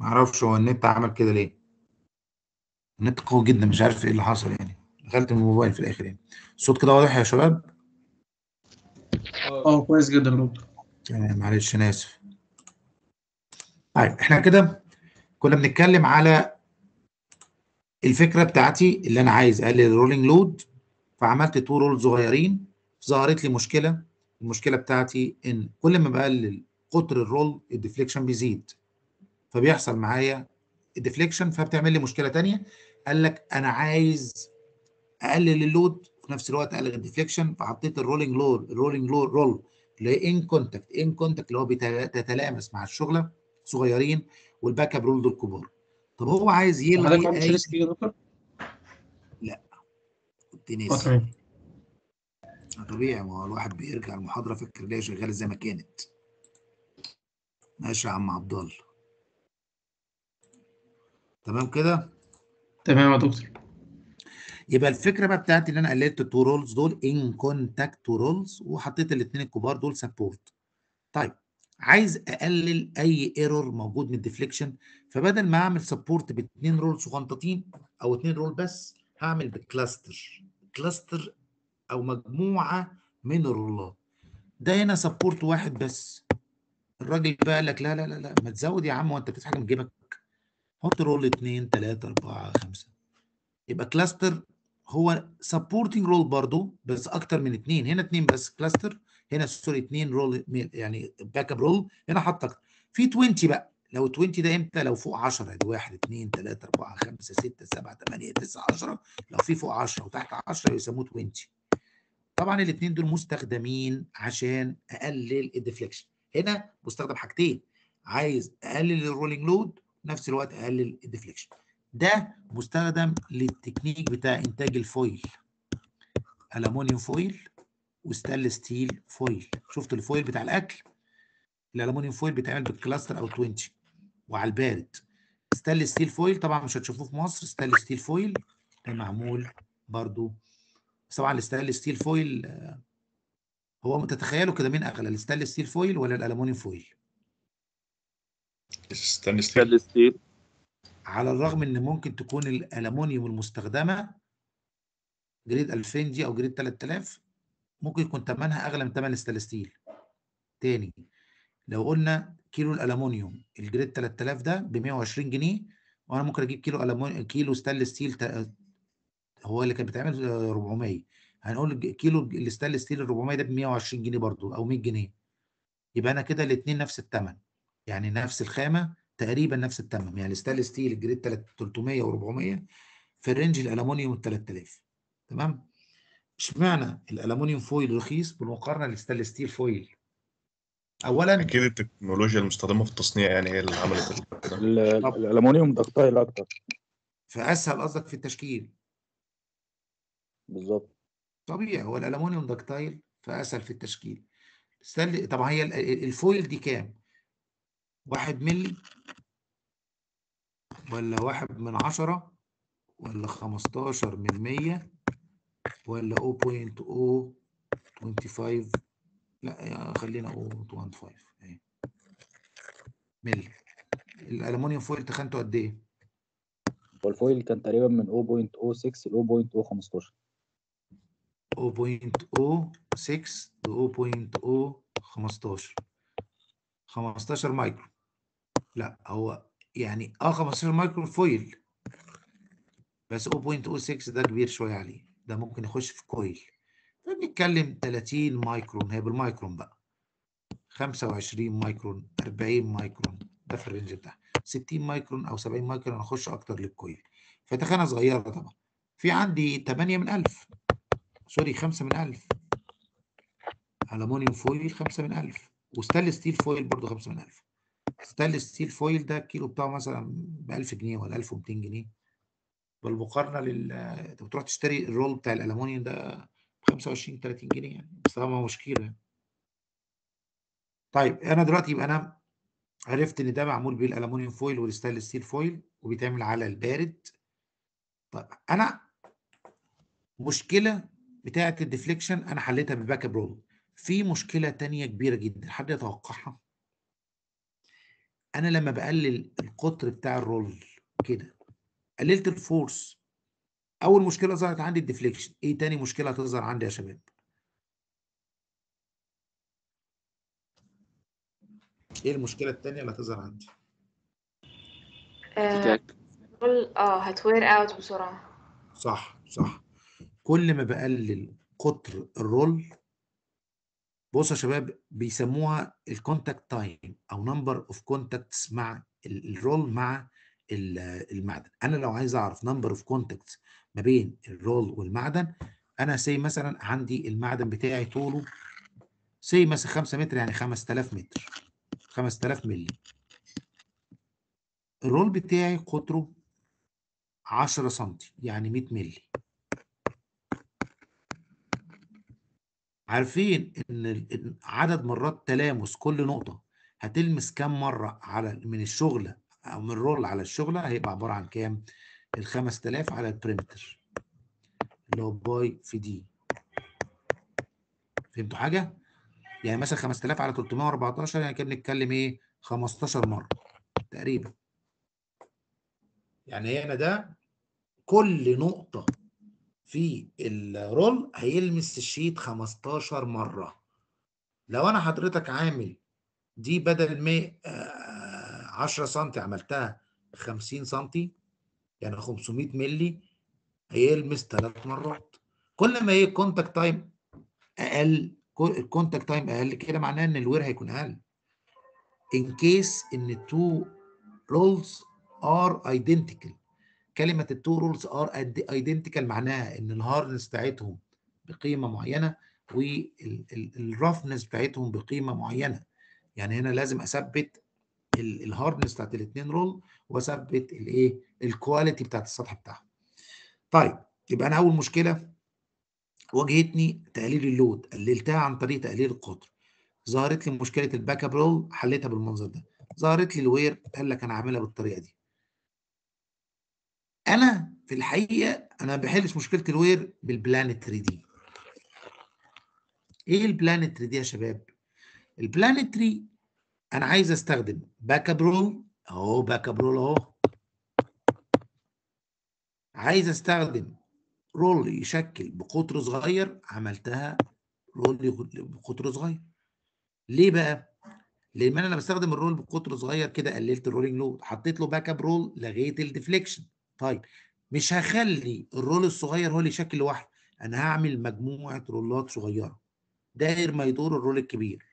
معرفش هو النت عمل كده ليه. النت قوي جدا مش عارف إيه اللي حصل يعني. دخلت من الموبايل في الآخر يعني. الصوت كده واضح يا شباب؟ آه كويس جدا دكتور تمام معلش أنا آسف. طيب إحنا كده كنا بنتكلم على الفكرة بتاعتي اللي أنا عايز اقلل ال rolling load فعملت two roll صغيرين ظهرت لي مشكلة المشكلة بتاعتي إن كل ما بقلل قطر ال roll ال deflection بيزيد. فبيحصل معايا ال deflection فبتعمل لي مشكلة تانية. قال لك أنا عايز أقلل ال load في نفس الوقت أقلل ال deflection. فحطيت ال rolling load ال rolling load roll اللي هي in contact in contact اللي هو بتتلامس مع الشغلة صغيرين وال back up roll دول كبار. طب هو عايز حضرتك يلغي عامل أي share screen يا دكتور؟ كنت ناسي تمام طبيعي ما هو الواحد بيرجع المحاضرة فاكر ليها شغاله زي ما كانت. ماشي يا عم عبد الله. تمام كده؟ تمام يا دكتور. يبقى الفكرة بقى بتاعتي إن أنا قللت ال two rolls دول in contact two rolls وحطيت الاثنين الكبار دول support طيب عايز أقلل أي error موجود من ال deflection فبدل ما أعمل support باثنين roll صغنطتين أو اثنين roll بس هعمل ب cluster cluster أو مجموعة من الرولات. ده هنا support واحد بس. الراجل بقى قال لك لا لا لا لا ما تزود يا عم وانت بتفتح حاجة من جيبك. حط roll 2 3 4 5 يبقى cluster هو supporting roll برضو بس أكتر من اثنين هنا اثنين بس cluster هنا sorry اثنين roll يعني backup roll هنا حط في 20 بقى. لو 20 ده إمتى؟ لو فوق 10 ادي 1 2 3 4 5 6 7 8 9 10 لو في فوق 10 وتحت 10 يسموه 20 طبعا الاثنين دول مستخدمين عشان أقلل ال deflection هنا مستخدم حاجتين عايز أقلل ال rolling load نفس الوقت أقلل ال deflection ده مستخدم للتكنيك بتاع إنتاج ال foil الومنيوم foil و stainless steel foil شفت ال foil بتاع الأكل؟ الالومنيوم foil بيتعمل بال cluster أو 20 وعلى البارد. stainless steel foil طبعا مش هتشوفوه في مصر stainless steel foil ده معمول برضو. طبعا ال stainless steel foil هو تتخيلوا كده مين أغلى ال stainless steel foil ولا الالومنيوم foil؟ stainless steel. على الرغم إن ممكن تكون الالومنيوم المستخدمة grade 2000 دي أو grade 3000 ممكن يكون ثمنها أغلى من ثمن ال stainless steel. تاني لو قلنا كيلو الالومنيوم ال grade 3000 ده ب 120 جنيه وأنا ممكن أجيب كيلو ألمونيوم كيلو stainless steel تا- هو اللي كان بيتعمل آه، 400 هنقول كيلو ال stainless steel ال 400 ده ب 120 جنيه برضو أو 100 جنيه. يبقى أنا كده الاثنين نفس الثمن يعني نفس الخامة تقريبا نفس الثمن يعني ال stainless steel ال grade 300 و400 في ال range الالومنيوم 3000 تمام؟ اشمعنى الالومنيوم foil رخيص بالمقارنة لل stainless steel foil؟ اولا أكيد التكنولوجيا المستخدمة في التصنيع يعني هي اللي عملت ال-. الالومنيوم ductile أكتر. فأسهل قصدك في التشكيل. بالظبط. طبيعي هو الالومنيوم ductile فاسهل في التشكيل. ستانلي طبعا هي ال- ال- ال foil دي كام؟ واحد ملي ولا واحد من عشرة ولا خمستاشر من مية ولا 0.025 لا خلينا 0.15 اهي ملي الالومنيوم foil تخنته قد إيه؟ وال foil كان تقريبا من 0.06 ل 0.015 0.06 ل 0.015 15 مايكرو. لا هو يعني آه 15 micro foil بس 0.06 ده كبير شوية عليه. ده ممكن يخش في coil. فبنتكلم 30 مايكرون هي بالمايكرون بقى. 25 مايكرون 40 مايكرون ده في ال range بتاعها. 60 مايكرون أو 70 مايكرون هنخش أكتر لل coil. فتخانه صغيرة طبعا. في عندي 8 من 1000 sorry 5 من 1000 ألمونيوم foil 5 من 1000 و stainless steel foil برضه 5 من 1000 stainless steel foil ده الكيلو بتاعه مثلا ب 1000 جنيه ولا 1200 جنيه. بالمقارنة لل أنت بتروح تشتري ال roll بتاع الالومنيوم ده ب 25 30 جنيه يعني بس طبعا مش كيلو يعني. طيب أنا دلوقتي يبقى أنا عرفت إن ده معمول بيه الالومنيوم foil وال stainless steel foil وبيتعمل على البارد. طيب أنا مشكلة بتاعة ال deflection أنا حليتها بال backup roll في مشكلة تانية كبيرة جدا. حد يتوقعها؟ أنا لما بقلل القطر بتاع ال roll كده قللت ال force أول مشكلة ظهرت عندي ال deflection إيه تاني مشكلة هتظهر عندي يا شباب؟ إيه المشكلة التانية اللي هتظهر عندي؟ آه، roll آه هت wear out بسرعة. صح صح. كل ما بقلل قطر ال roll بص يا شباب بيسموها ال contact time أو number of contacts مع ال- ال roll مع ال- المعدن. أنا لو عايز أعرف number of contacts ما بين ال roll والمعدن أنا say مثلا عندي المعدن بتاعي طوله say مثلا 5 متر يعني 5000 متر 5000 مللي. ال roll بتاعي قطره 10 سم يعني 100 مللي. عارفين إن عدد مرات تلامس كل نقطة هتلمس كام مرة على من الشغلة أو من ال roll على الشغلة هيبقى عبارة عن كام؟ ال 5000 على ال perimeter اللي هو pi في D فهمتوا حاجة؟ يعني مثلا 5000 على 314 يعني كده بنتكلم إيه؟ 15 مرة تقريبا يعني هنا ده كل نقطة في الرول هيلمس الشيت 15 مرة. لو أنا حضرتك عامل دي بدل ما آه، 10 سم عملتها 50 سم يعني 500 مللي هيلمس ثلاث مرات. كل ما هي ال contact time أقل ال contact time أقل كده معناه إن ال wear هيكون أقل. In case إن ال two rolls are identical كلمة ال two rolls are identical معناها إن ال hardness بتاعتهم بقيمة معينة وال roughness بتاعتهم بقيمة معينة. يعني هنا لازم أثبت ال hardness بتاعت الاثنين roll وأثبت الايه ال quality بتاعت السطح بتاعهم. طيب يبقى أنا أول مشكلة واجهتني تقليل ال load قللتها عن طريق تقليل القطر ظهرت لي مشكلة ال backup roll حليتها بالمنظر ده. ظهرت لي ال wear قال لك أنا عاملها بالطريقة دي. أنا في الحقيقة أنا ما بحلش مشكلة ال wear بال planetary دي. إيه ال planetary دي يا شباب؟ ال planetary أنا عايز أستخدم backup roll أهو backup roll أهو. عايز أستخدم roll يشكل بقطر صغير. عملتها roll بقطر صغير. ليه بقى؟ لأن أنا بستخدم ال roll بقطر صغير كده قللت ال rolling load حطيت له backup roll لغيت ال deflection طيب مش هخلي ال roll الصغير هو اللي يشكل لوحده أنا هعمل مجموعة رولات صغيرة داير ما يدور ال roll الكبير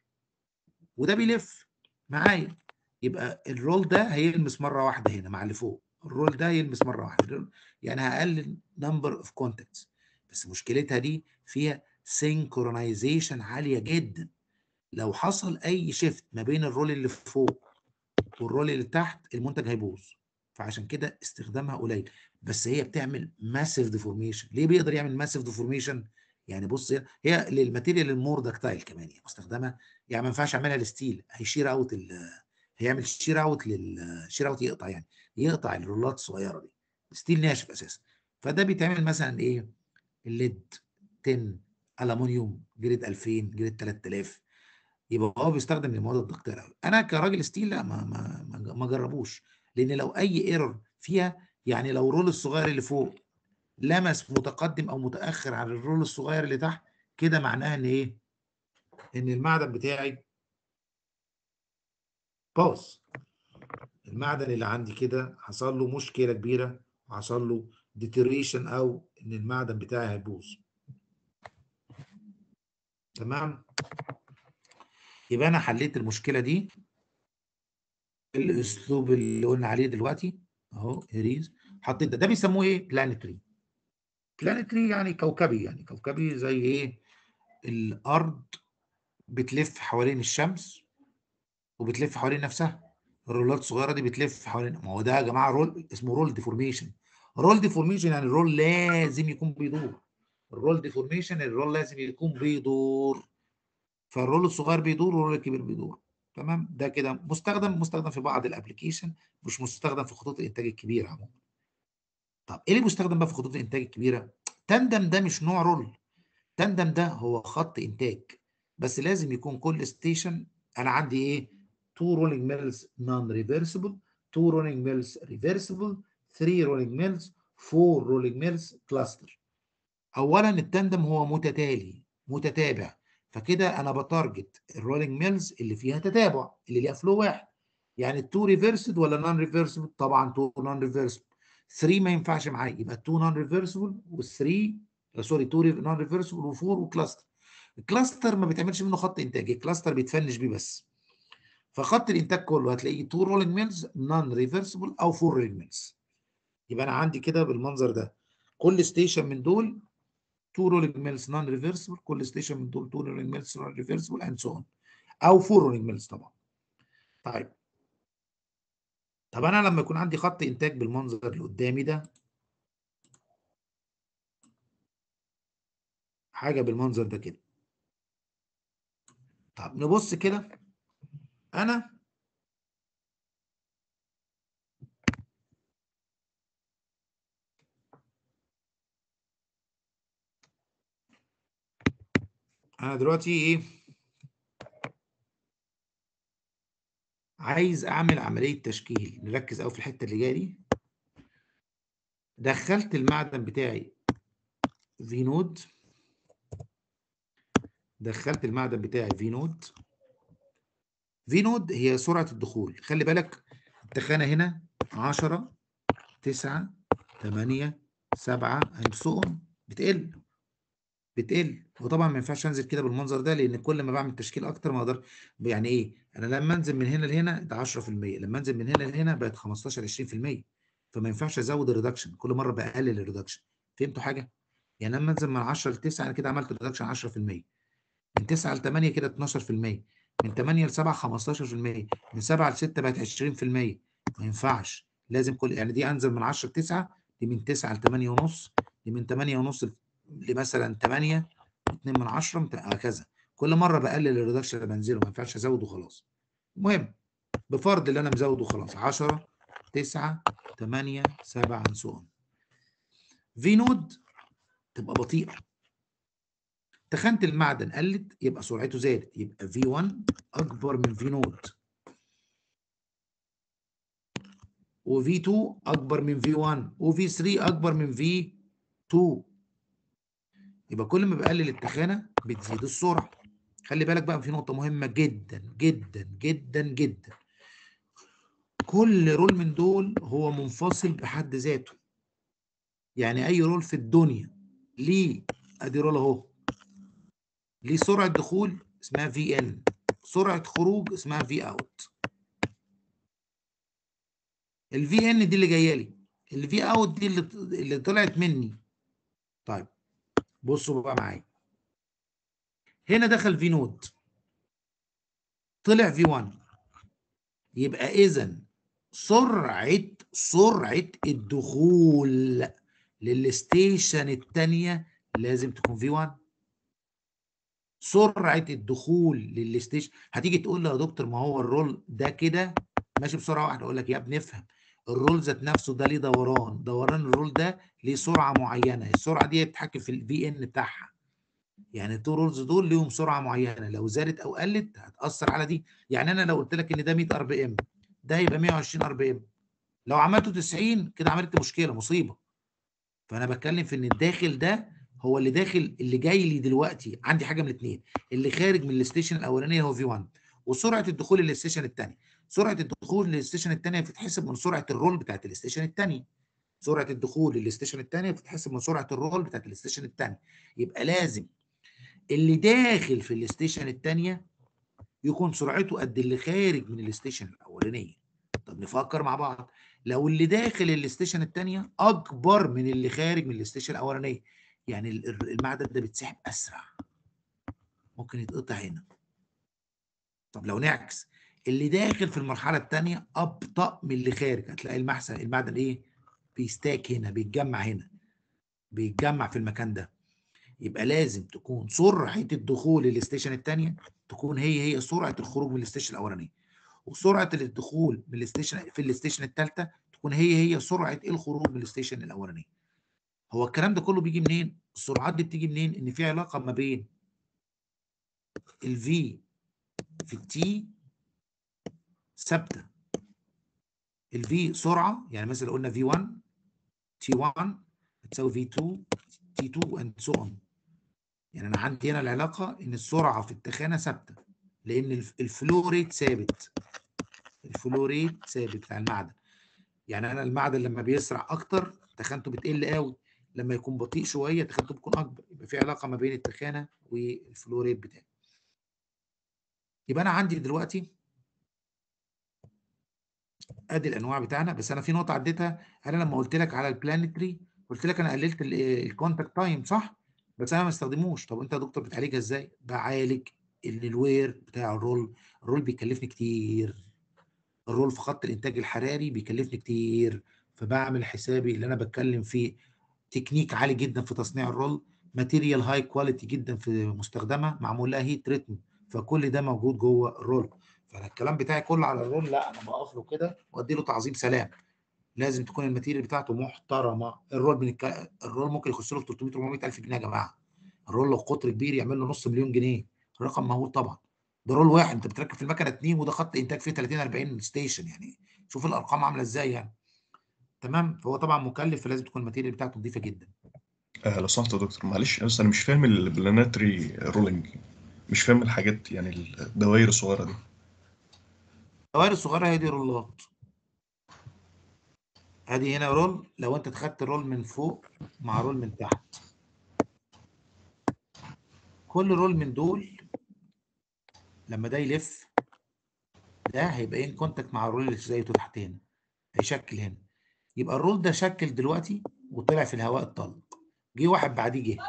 وده بيلف معايا يبقى ال roll ده هيلمس مرة واحدة هنا مع اللي فوق ال roll ده هيلمس مرة واحدة يعني هقلل number of contacts بس مشكلتها دي فيها synchronization عالية جدا لو حصل أي shift ما بين ال roll اللي فوق وال roll اللي تحت المنتج هيبوظ. فعشان كده استخدامها قليل. بس هي بتعمل ماسيف ديفورميشن ليه بيقدر يعمل ماسيف ديفورميشن يعني بص هي- للماتيريال المور داكتايل كمان يعني مستخدمة يعني ما ينفعش اعملها للستيل هيشير اوت هيعمل شير اوت لل شير اوت يقطع يعني يقطع الرولات الصغيرة دي. ستيل ناشف أساسا. فده بيتعمل مثلا إيه؟ الليد تن الومنيوم جريد 2000 جريد 3000 يبقى هو بيستخدم المواد الدكتور قوي أنا كراجل ستيل لا ما ما, ما جربوش. لأن لو أي error فيها يعني لو ال roll الصغير اللي فوق لمس متقدم أو متأخر عن ال roll الصغير اللي تحت كده معناها إن إيه؟ إن المعدن بتاعي باظ. المعدن اللي عندي كده حصل له مشكلة كبيرة وحصل له deterioration أو إن المعدن بتاعي هيبوظ. تمام؟ يبقى أنا حليت المشكلة دي. الأسلوب اللي قلنا عليه دلوقتي أهو هريز حطيت ده. ده بيسموه إيه؟ planetary planetary يعني كوكبي يعني كوكبي زي إيه؟ الأرض بتلف حوالين الشمس وبتلف حوالين نفسها. الرولات الصغيرة دي بتلف حوالين ما هو ده يا جماعة roll اسمه roll deformation roll deformation يعني ال roll لازم يكون بيدور. ال roll deformation ال roll لازم يكون بيدور. فال roll الصغير بيدور وال roll الكبير بيدور. تمام؟ ده كده مستخدم مستخدم في بعض ال application مش مستخدم في خطوط الانتاج الكبيرة عموما. طب إيه اللي بيستخدم بقى في خطوط الانتاج الكبيرة؟ tandem ده مش نوع roll. tandem ده هو خط انتاج. بس لازم يكون كل station أنا عندي إيه؟ 2 rolling mills non reversible 2 rolling mills reversible 3 rolling mills 4 rolling mills cluster. اولا ال tandem هو متتالي متتابع. فكده أنا ب target ال rolling mills اللي فيها تتابع اللي ليها flow واحد. يعني ال two reversed ولا non reversible طبعا two non reversible 3 ما ينفعش معايا يبقى 2 non reversible وال3 sorry 2 non reversible و4 و cluster ال cluster ما بيتعملش منه خط إنتاج ال cluster بيتفنش بيه بس. فخط الإنتاج كله هتلاقيه 2 rolling mills non reversible أو 4 rolling mills يبقى أنا عندي كده بالمنظر ده. كل station من دول 2 rolling mills non reversible كل station من دول 2 rolling mills non reversible and so on أو 4 rolling mills طبعا. طيب. طب أنا لما يكون عندي خط إنتاج بالمنظر اللي قدامي ده حاجة بالمنظر ده كده. طب نبص كده. أنا أنا دلوقتي إيه؟ عايز أعمل عملية تشكيل نركز قوي في الحتة اللي جاية دي. دخلت المعدن بتاعي V nought. دخلت المعدن بتاعي V nought. V nought هي سرعة الدخول. خلي بالك التخانة هنا 10 9 8 7 هيمسقهم بتقل. بتقل. وطبعا ما ينفعش أنزل كده بالمنظر ده لأن كل ما بعمل تشكيل أكتر ما أقدر يعني إيه؟ أنا لما أنزل من هنا لهنا ده 10% لما أنزل من هنا لهنا بقت 15 20% فما ينفعش أزود ال reduction كل مرة بقلل ال reduction فهمتوا حاجة؟ يعني لما أنزل من 10 ل 9 أنا كده عملت reduction 10% من 9 ل 8 كده 12% من 8 ل 7 15% من 7 ل 6 بقت 20% ما ينفعش. لازم كل يعني دي أنزل من 10 ل 9 دي من 9 ل 8 ونص دي من 8 ونص لمثلا 8 2 من 10 هكذا. كل مرة بقلل ال reduction اللي بنزله ما ينفعش ازود وخلاص المهم بفرض اللي أنا مزوده خلاص 10 9 8 7 so V nought تبقى بطيئة. تخانه المعدن قلت يبقى سرعته زادت يبقى V 1 أكبر من V nought و V 2 أكبر من V 1 و V 3 أكبر من V 2 يبقى كل ما بقلل التخانة بتزيد السرعة. خلي بالك بقى في نقطة مهمة جدا جدا جدا جدا. كل roll من دول هو منفصل بحد ذاته. يعني أي roll في الدنيا ليه أدي roll أهو. ليه سرعة دخول اسمها V in سرعة خروج اسمها V out ال V in دي اللي جاية لي ال V out دي اللي اللي طلعت مني. طيب بصوا بقى معايا. هنا دخل V nought. طلع V 1 يبقى اذا سرعة سرعة الدخول لل station الثانية لازم تكون V 1 سرعة الدخول لل station هتيجي تقول لي يا دكتور ما هو ال roll ده كده؟ ماشي بسرعة واحدة أقول لك يا ابني افهم. ال roll ذات نفسه ده ليه دوران. دوران ال roll ده ليه سرعة معينة. السرعة دي بتتحكم في ال V in بتاعها. يعني ال two rolls دول ليهم سرعة معينة. لو زادت أو قلت هتأثر على دي. يعني أنا لو قلت لك إن ده 100 RPM ده هيبقى 120 RPM. لو عملته 90 كده عملت مشكلة مصيبة. فأنا بتكلم في إن الداخل ده هو اللي داخل اللي جاي لي دلوقتي. عندي حاجة من الاثنين اللي خارج من ال station الأولانية هو V 1 وسرعة الدخول لل station الثاني سرعة الدخول لل station الثانية بتتحسب من سرعة ال roll بتاعت ال station الثاني سرعة الدخول لل station الثانية بتتحسب من سرعة ال roll بتاعت ال station الثاني يبقى لازم اللي داخل في ال station الثانية يكون سرعته قد اللي خارج من ال station الأولانية. طب نفكر مع بعض. لو اللي داخل ال station الثانية أكبر من اللي خارج من ال station الأولانية يعني المعدن ده بيتسحب أسرع. ممكن يتقطع هنا. طب لو نعكس اللي داخل في المرحلة الثانية أبطأ من اللي خارج. هتلاقي المحسن المعدن إيه؟ بي stack هنا بيتجمع هنا بيتجمع في المكان ده. يبقى لازم تكون سرعة الدخول لل station الثانية تكون هي هي سرعة الخروج من ال station الأولانية. وسرعة الدخول من ال station في ال station الثالثه تكون هي هي سرعة الخروج من ال station الأولانية. هو الكلام ده كله بيجي منين؟ السرعات دي بتيجي منين؟ إن في علاقة ما بين ال V في ال T ثابتة. ال V سرعة يعني مثلا قلنا V 1 T 1 بتساوي V 2 T 2 and so on يعني أنا عندي هنا العلاقة إن السرعة في التخانة ثابتة لأن الف- ال flow rate ثابت. ال flow rate ثابت بتاع المعدن. يعني أنا المعدن لما بيسرع أكتر تخانته بتقل قوي. لما يكون بطيء شوية تخانته بتكون أكبر. يبقى في علاقة ما بين التخانة وال flow rate بتاعي. يبقى أنا عندي دلوقتي ادي الانواع بتاعنا بس أنا في نقطة عديتها. أنا لما قلت لك على ال planetary قلت لك أنا قللت ال contact time صح؟ بس أنا ما استخدموش. طب انت يا دكتور بتعالجها إزاي؟ بعالج ال wear بتاع ال roll. ال roll بيكلفني كتير. ال roll في خط الانتاج الحراري بيكلفني كتير. فبعمل حسابي اللي أنا بتكلم فيه. تكنيك عالي جدا في تصنيع ال roll. material high quality جدا في مستخدمة. معمول لها heat treatment فكل ده موجود جوه ال roll. فأنا الكلام بتاعي كله على ال roll لا أنا بقف له كده وأدي له تعظيم سلام. لازم تكون ال material بتاعته محترمة. ال roll من الك... ال roll ممكن يخش له في 300 400 ألف جنيه يا جماعة. ال roll لو قطر كبير يعمل له نص مليون جنيه. رقم مهول طبعا. ده roll واحد أنت بتركب في المكنة اتنين وده خط إنتاج فيه 30 40 station يعني. شوف الأرقام عاملة إزاي يعني. تمام؟ فهو طبعا مكلف فلازم تكون ال material بتاعته نظيفة جدا. آه لو سمحت يا دكتور معلش بس أنا مش فاهم ال planetary rolling مش فاهم الحاجات يعني الدوائر الصغيرة دي. الدوائر الصغيرة هي دي roll ات. ادي هنا roll لو أنت خدت roll من فوق مع roll من تحت. كل roll من دول لما ده يلف ده هيبقى in contact مع ال roll اللي زيه تحت هنا هيشكل هنا. يبقى ال roll ده شكل دلوقتي وطلع في الهواء الطلق. جه واحد بعديه جه.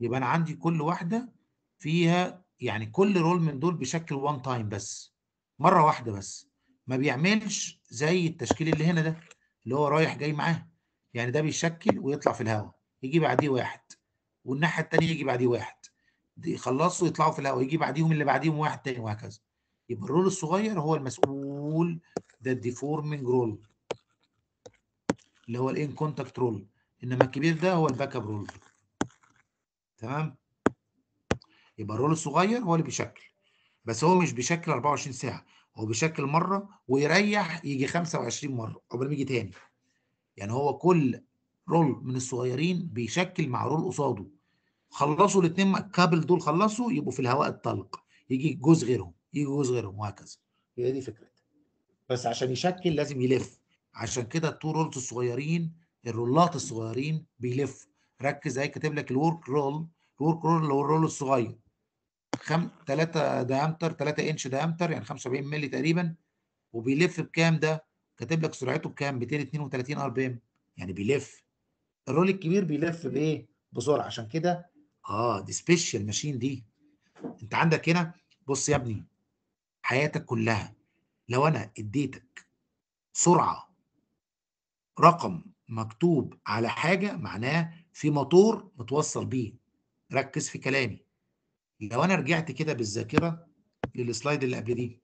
يبقى أنا عندي كل واحدة فيها يعني كل roll من دول بيشكل one time بس. مرة واحدة بس ما بيعملش زي التشكيل اللي هنا ده اللي هو رايح جاي معاه. يعني ده بيشكل ويطلع في الهواء يجي بعديه واحد والناحية الثانية يجي بعديه واحد. يخلصوا يطلعوا في الهواء يجي بعديهم اللي بعديهم واحد تاني وهكذا. يبقى ال roll الصغير هو المسؤول ده ال deforming roll اللي هو ال in contact roll إنما الكبير ده هو ال backup roll تمام؟ يبقى ال roll الصغير هو اللي بيشكل. بس هو مش بيشكل 24 ساعة هو بيشكل مرة ويريح يجي 25 مرة قبل ما يجي تاني. يعني هو كل roll من الصغيرين بيشكل مع roll قصاده. خلصوا الاثنين couple دول خلصوا يبقوا في الهواء الطلق. يجي جزء غيرهم يجي جزء غيرهم وهكذا. هي دي فكرتها. بس عشان يشكل لازم يلف. عشان كده ال two rolls الصغيرين ال roll ات الصغيرين بيلف ركز اهي كاتب لك ال work roll. ال work roll اللي هو ال roll الصغير. خم... 3 diameter 3 inch diameter يعني 75 مللي تقريبا. وبيلف بكام ده؟ كاتب لك سرعته بكام؟ 232 RPM يعني بيلف. ال roll الكبير بيلف بإيه؟ بسرعة. عشان كده آه دي special machine دي. أنت عندك هنا بص يا ابني حياتك كلها لو أنا اديتك سرعة رقم مكتوب على حاجة معناه في موتور متوصل بيه. ركز في كلامي. لو أنا رجعت كده بالذاكرة لل slide اللي قبل دي.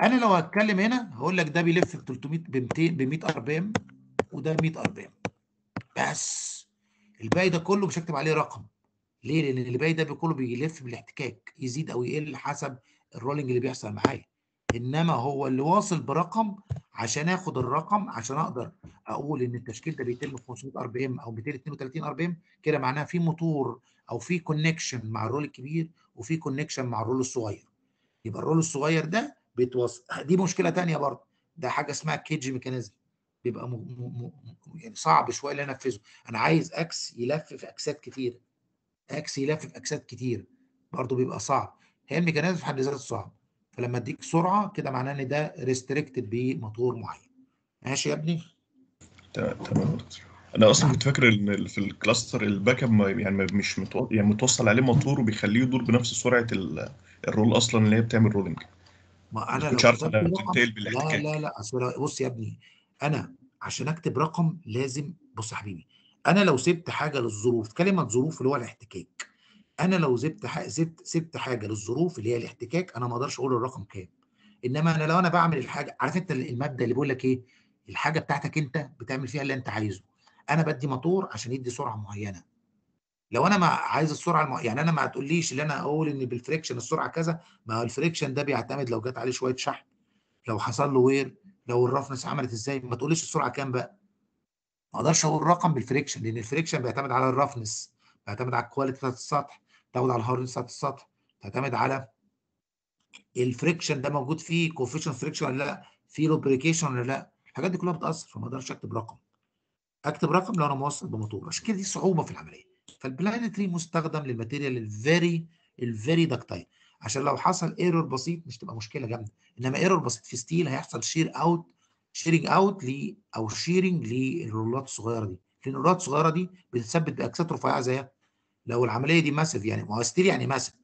أنا لو هتكلم هنا هقول لك ده بيلف ب 300 ب 200 ب 100 RPM وده 100 RPM بس الباقي ده كله مش هكتب عليه رقم. ليه؟ لأن الباقي ده كله بيلف بالاحتكاك. يزيد أو يقل حسب ال rolling اللي بيحصل معايا. إنما هو اللي واصل برقم عشان آخد الرقم عشان أقدر أقول إن التشكيل ده بيتم في 500 ار بي ام أو 232 ار بي ام كده معناها في موتور أو في connection مع ال roll الكبير وفي connection مع ال roll الصغير. يبقى ال roll الصغير ده بيتوصل دي مشكلة ثانية برضه ده حاجة اسمها cage mechanism بيبقى م... م... م... يعني صعب شوية أنا أنفذه. أنا عايز إكس يلف في اكسات كتير. إكس يلف في اكسات كتير. برضه بيبقى صعب. هي ال mechanism في حد ذاته صعب. فلما اديك سرعة كده معناه ان ده restricted بموتور معين. ماشي يا ابني؟ تمام أنا أصلا كنت فاكر إن في ال cluster ال backup يعني مش متو... يعني متوصل عليه موتور وبيخليه يدور بنفس سرعة ال- ال roll أصلا اللي هي بتعمل rolling ما أنا لو عارف رقم بتنتقل لا بالإحتكاك. لا لا أصل لا- بص يا ابني أنا عشان أكتب رقم لازم بص يا حبيبي أنا لو سبت حاجة للظروف كلمة ظروف اللي هو الاحتكاك. أنا لو سبت ح... سبت سبت حاجة للظروف اللي هي الاحتكاك أنا ما أقدرش أقول الرقم كام. إنما أنا لو أنا بعمل الحاجة عارف أنت المبدأ اللي بيقول لك إيه؟ الحاجة بتاعتك أنت بتعمل فيها اللي أنت عايزه. أنا بدي موتور عشان يدي سرعة معينة. لو أنا ما عايز السرعة الم... يعني أنا ما تقوليش ان أنا أقول إن بال friction السرعة كذا ما هو ال friction ده بيعتمد لو جت عليه شوية شحم لو حصل له wear لو ال roughness عملت إزاي ما تقوليش السرعة كام بقى. ما أقدرش أقول رقم بال friction لأن ال friction بيعتمد على ال roughness بيعتمد على ال quality بتاعت السطح. بيعتمد على ال hardness بتاعت السطح بيعتمد على ال friction ده موجود فيه coefficient friction ولا لأ في lubrication ولا لأ الحاجات دي كلها بتأثر فما أقدرش أكتب رقم. أكتب رقم لو أنا موصل بموتور عشان كده دي صعوبة في العملية. فال planetary مستخدم لل material ال very ال very ductile عشان لو حصل ايرور بسيط مش تبقى مشكلة جامدة. إنما ايرور بسيط في ستيل هيحصل شير اوت شيرنج اوت ل أو شيرنج للرولات الصغيرة دي. لأن الرولات الصغيرة دي بتتثبت باجساد رفيعة زيها. لو العملية دي ماسف يعني ما هو ستيل يعني ماسف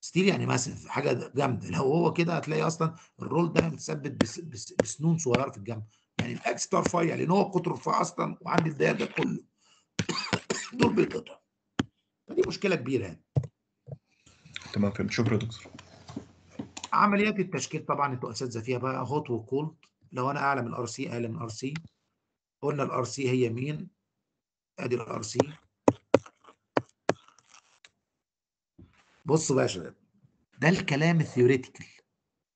ستيل يعني ماسف حاجة جامدة. لو هو كده هتلاقي أصلا الرول ده متثبت بس بس بسنون صغيرة في الجنب. يعني الأكس ده رفيع لأن هو قطر رفيع أصلا وعندي الداير ده كله. دول بيتقطع فدي مشكلة كبيرة يعني. تمام فهمت. شكرا دكتور. عمليات التشكيل طبعا أنتوا أساتذة فيها بقى hot و cold لو أنا أعلى من ال RC أقل من ال RC قلنا ال RC هي مين؟ أدي ال RC بصوا بقى يا شباب ده الكلام ال theoretical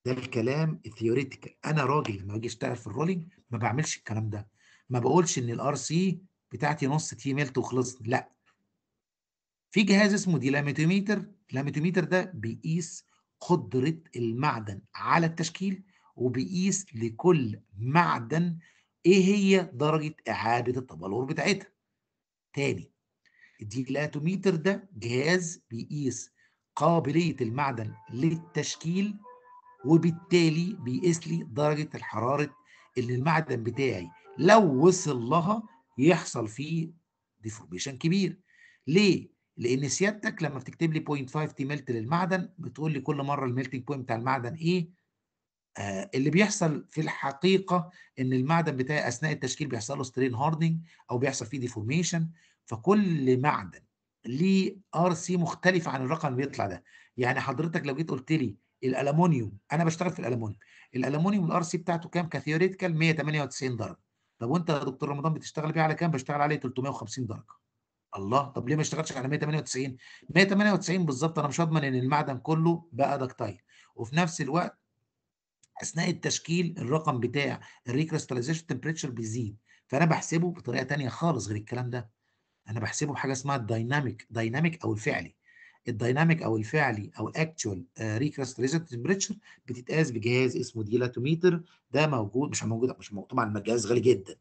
ده الكلام ال theoretical أنا راجل لما باجي أشتغل في ال rolling ما بعملش الكلام ده. ما بقولش إن ال RC بتاعتي نص T melt وخلصت لأ. في جهاز اسمه dilatometer ال dilatometer ده بيقيس قدرة المعدن على التشكيل وبيقيس لكل معدن إيه هي درجة إعادة التبلور بتاعتها. تاني ال dilatometer ده جهاز بيقيس قابلية المعدن للتشكيل وبالتالي بيقيس لي درجة الحرارة اللي المعدن بتاعي لو وصل لها يحصل فيه deformation كبير ليه؟ لأن سيادتك لما بتكتب لي 0.5 T melt للمعدن بتقول لي كل مرة ال melting point بتاع المعدن إيه آه اللي بيحصل في الحقيقة إن المعدن بتاعي أثناء التشكيل بيحصل له strain hardening أو بيحصل فيه deformation فكل معدن ليه RC مختلف عن الرقم اللي بيطلع ده؟ يعني حضرتك لو جيت قلت لي الالومنيوم أنا بشتغل في الالومنيوم الالومنيوم ال RC بتاعته كام؟ ك theoretical 198 درجة. طب وأنت يا دكتور رمضان بتشتغل بيه على كام؟ بشتغل عليه 350 درجة. الله! طب ليه ما اشتغلتش على 198 198 بالظبط أنا مش هضمن إن المعدن كله بقى ductile وفي نفس الوقت أثناء التشكيل الرقم بتاع ال recrystallization temperature بيزيد. فأنا بحسبه بطريقة ثانية خالص غير الكلام ده. أنا بحسبه بحاجة اسمها ال dynamic dynamic أو الفعلي. ال dynamic أو الفعلي أو ال actual recrystallization temperature بتتقاس بجهاز اسمه dilatometer ده موجود مش موجود مش موجود طبعا الجهاز غالي جدا.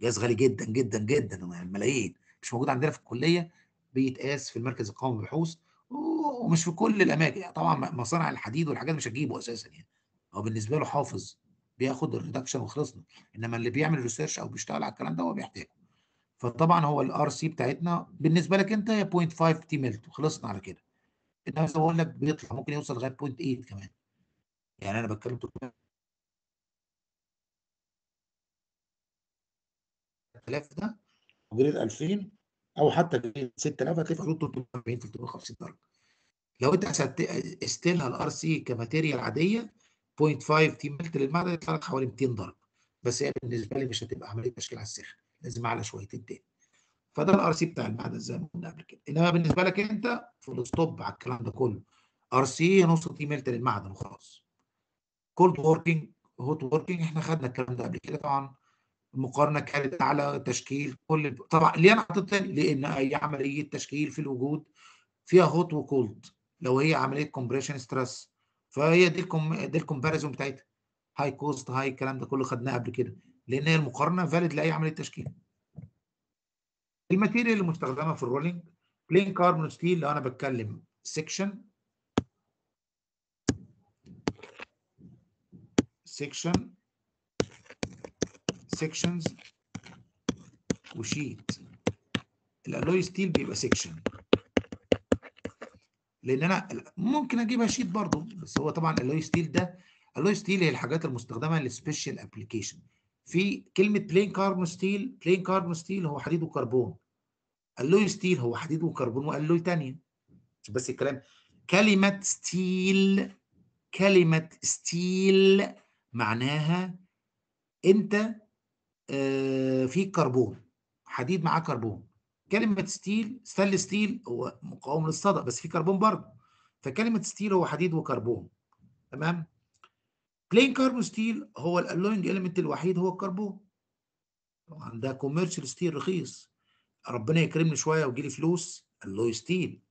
جهاز غالي جدا جدا جدا ملايين مش موجود عندنا في الكلية بيتقاس في المركز القومي للبحوث. ومش في كل الأماكن. يعني طبعا مصانع الحديد والحاجات مش هتجيبه أساسا يعني. هو بالنسبة له حافظ بياخد ال reduction وخلصنا. إنما اللي بيعمل research أو بيشتغل على الكلام ده هو بيحتاجه. فطبعا هو ال RC بتاعتنا بالنسبة لك أنت هي 0.5 T melt وخلصنا على كده. انما زي ما بقول لك بيطلع ممكن يوصل لغاية 0.8 كمان. يعني أنا بتكلم 3000 ده grade 2000 أو حتى grade 6000 هتلاقي في حدود 340 350 درجة. لو أنت استيلها ال RC ك material عادية 0.5 T melt للمعدن يطلع لك حوالي 200 درجة. بس هي بالنسبة لي مش هتبقى عملية تشكيل على السخن. لازم أعلى شويتين تاني فده ال RC بتاع المعدن زي ما قلنا قبل كده. إنما بالنسبة لك أنت full stop على الكلام ده كله. RC نص T melt للمعدن وخلاص. cold working hot working إحنا خدنا الكلام ده قبل كده طبعا. المقارنه كانت على تشكيل كل طبعا ليه أنا حطيت؟ لأن أي عملية تشكيل في الوجود فيها hot و cold لو هي عملية compression stress فهي دي الكم دي ال comparison بتاعتها. high cost high الكلام ده كله خدناه قبل كده. لأن هي المقارنة valid لأي عمليه تشكيل ال material المستخدمه في ال rolling plain carbon steel لو أنا بتكلم section section sections و sheet ال alloy steel بيبقى section لأن أنا ممكن أجيبها sheet برضه بس هو طبعا ال alloy steel ده ال alloy steel هي الحاجات المستخدمة لل special application في كلمة plain carbon steel plain carbon steel هو حديد وكربون. alloy steel هو حديد وكربون و alloy ثانية بس الكلام. كلمة steel كلمة steel معناها انت آه في كربون. حديد معاه كربون. كلمة steel stainless steel هو مقاوم للصدى بس في كربون برضه. فكلمة steel هو حديد وكربون. تمام؟ plain carbon steel هو ال alloying element الوحيد هو الكربون. طبعا ده commercial steel رخيص. ربنا يكرمني شوية ويجي لي فلوس. alloy steel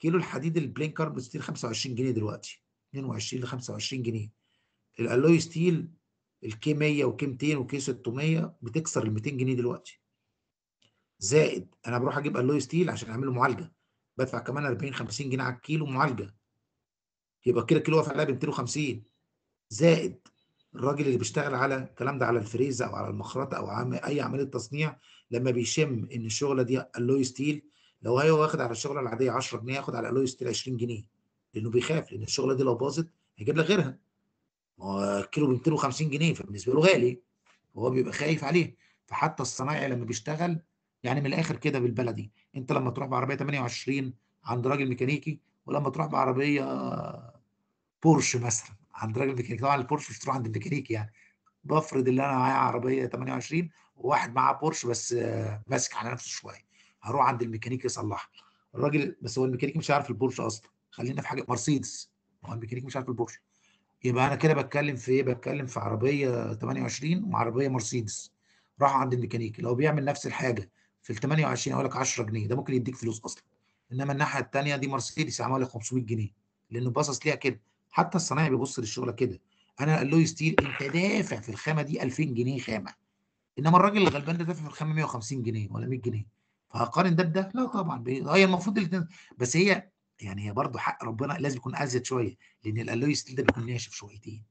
كيلو الحديد ال plain carbon steel 25 جنيه دلوقتي. 22 ل 25 جنيه. ال alloy steel الكي 100 وكي 200 وكي 600 بتكسر ال 200 جنيه دلوقتي. زائد أنا بروح أجيب alloy steel عشان اعمل له معالجة. بدفع كمان 40 50 جنيه على الكيلو معالجة. يبقى كده كيلو واقف عليها ب 250 زائد الراجل اللي بيشتغل على الكلام ده على الفريزه أو على المخرطة أو عامل أي عملية تصنيع لما بيشم إن الشغلة دي alloy steel لو هو واخد على الشغلة العادية 10 جنيه ياخد على ال alloy steel 20 جنيه لأنه بيخاف لأن الشغلة دي لو باظت هيجيب لك غيرها. ما هو الكيلو ب 250 جنيه فبالنسبة له غالي وهو بيبقى خايف عليه. فحتى الصنايعي لما بيشتغل يعني من الآخر كده بالبلدي أنت لما تروح بعربية 28 عند راجل ميكانيكي ولما تروح بعربية بورش مثلا عند راجل ميكانيكي طبعا البورش مش تروح عند الميكانيكي يعني. بفرض إن أنا معايا عربية 28 وواحد معاه بورش بس آه، ماسك على نفسه شوية هروح عند الميكانيكي يصلحها. الراجل بس هو الميكانيكي مش عارف البورش أصلا. خلينا في حاجة مرسيدس. هو الميكانيكي مش عارف البورش. يبقى أنا كده بتكلم في إيه؟ بتكلم في عربية 28 وعربيه مرسيدس. راحوا عند الميكانيكي لو بيعمل نفس الحاجة في ال 28 يقول لك 10 جنيه. ده ممكن يديك فلوس أصلا. إنما الناحية الثانية دي مرسيدس لك 500 جنيه. لأنه باصص ليها كده. حتى الصنايعي بيبص للشغلة كده. أنا alloy steel أنت دافع في الخامة دي 2000 جنيه خامة. إنما الراجل الغلبان ده دافع في الخامة 150 جنيه ولا 100 جنيه. فهقارن ده بده؟ لا طبعا. هي المفروض الاثنين بس هي يعني هي برضه حق ربنا لازم يكون أزيد شوية لأن ال alloy steel ده بيكون ناشف شويتين.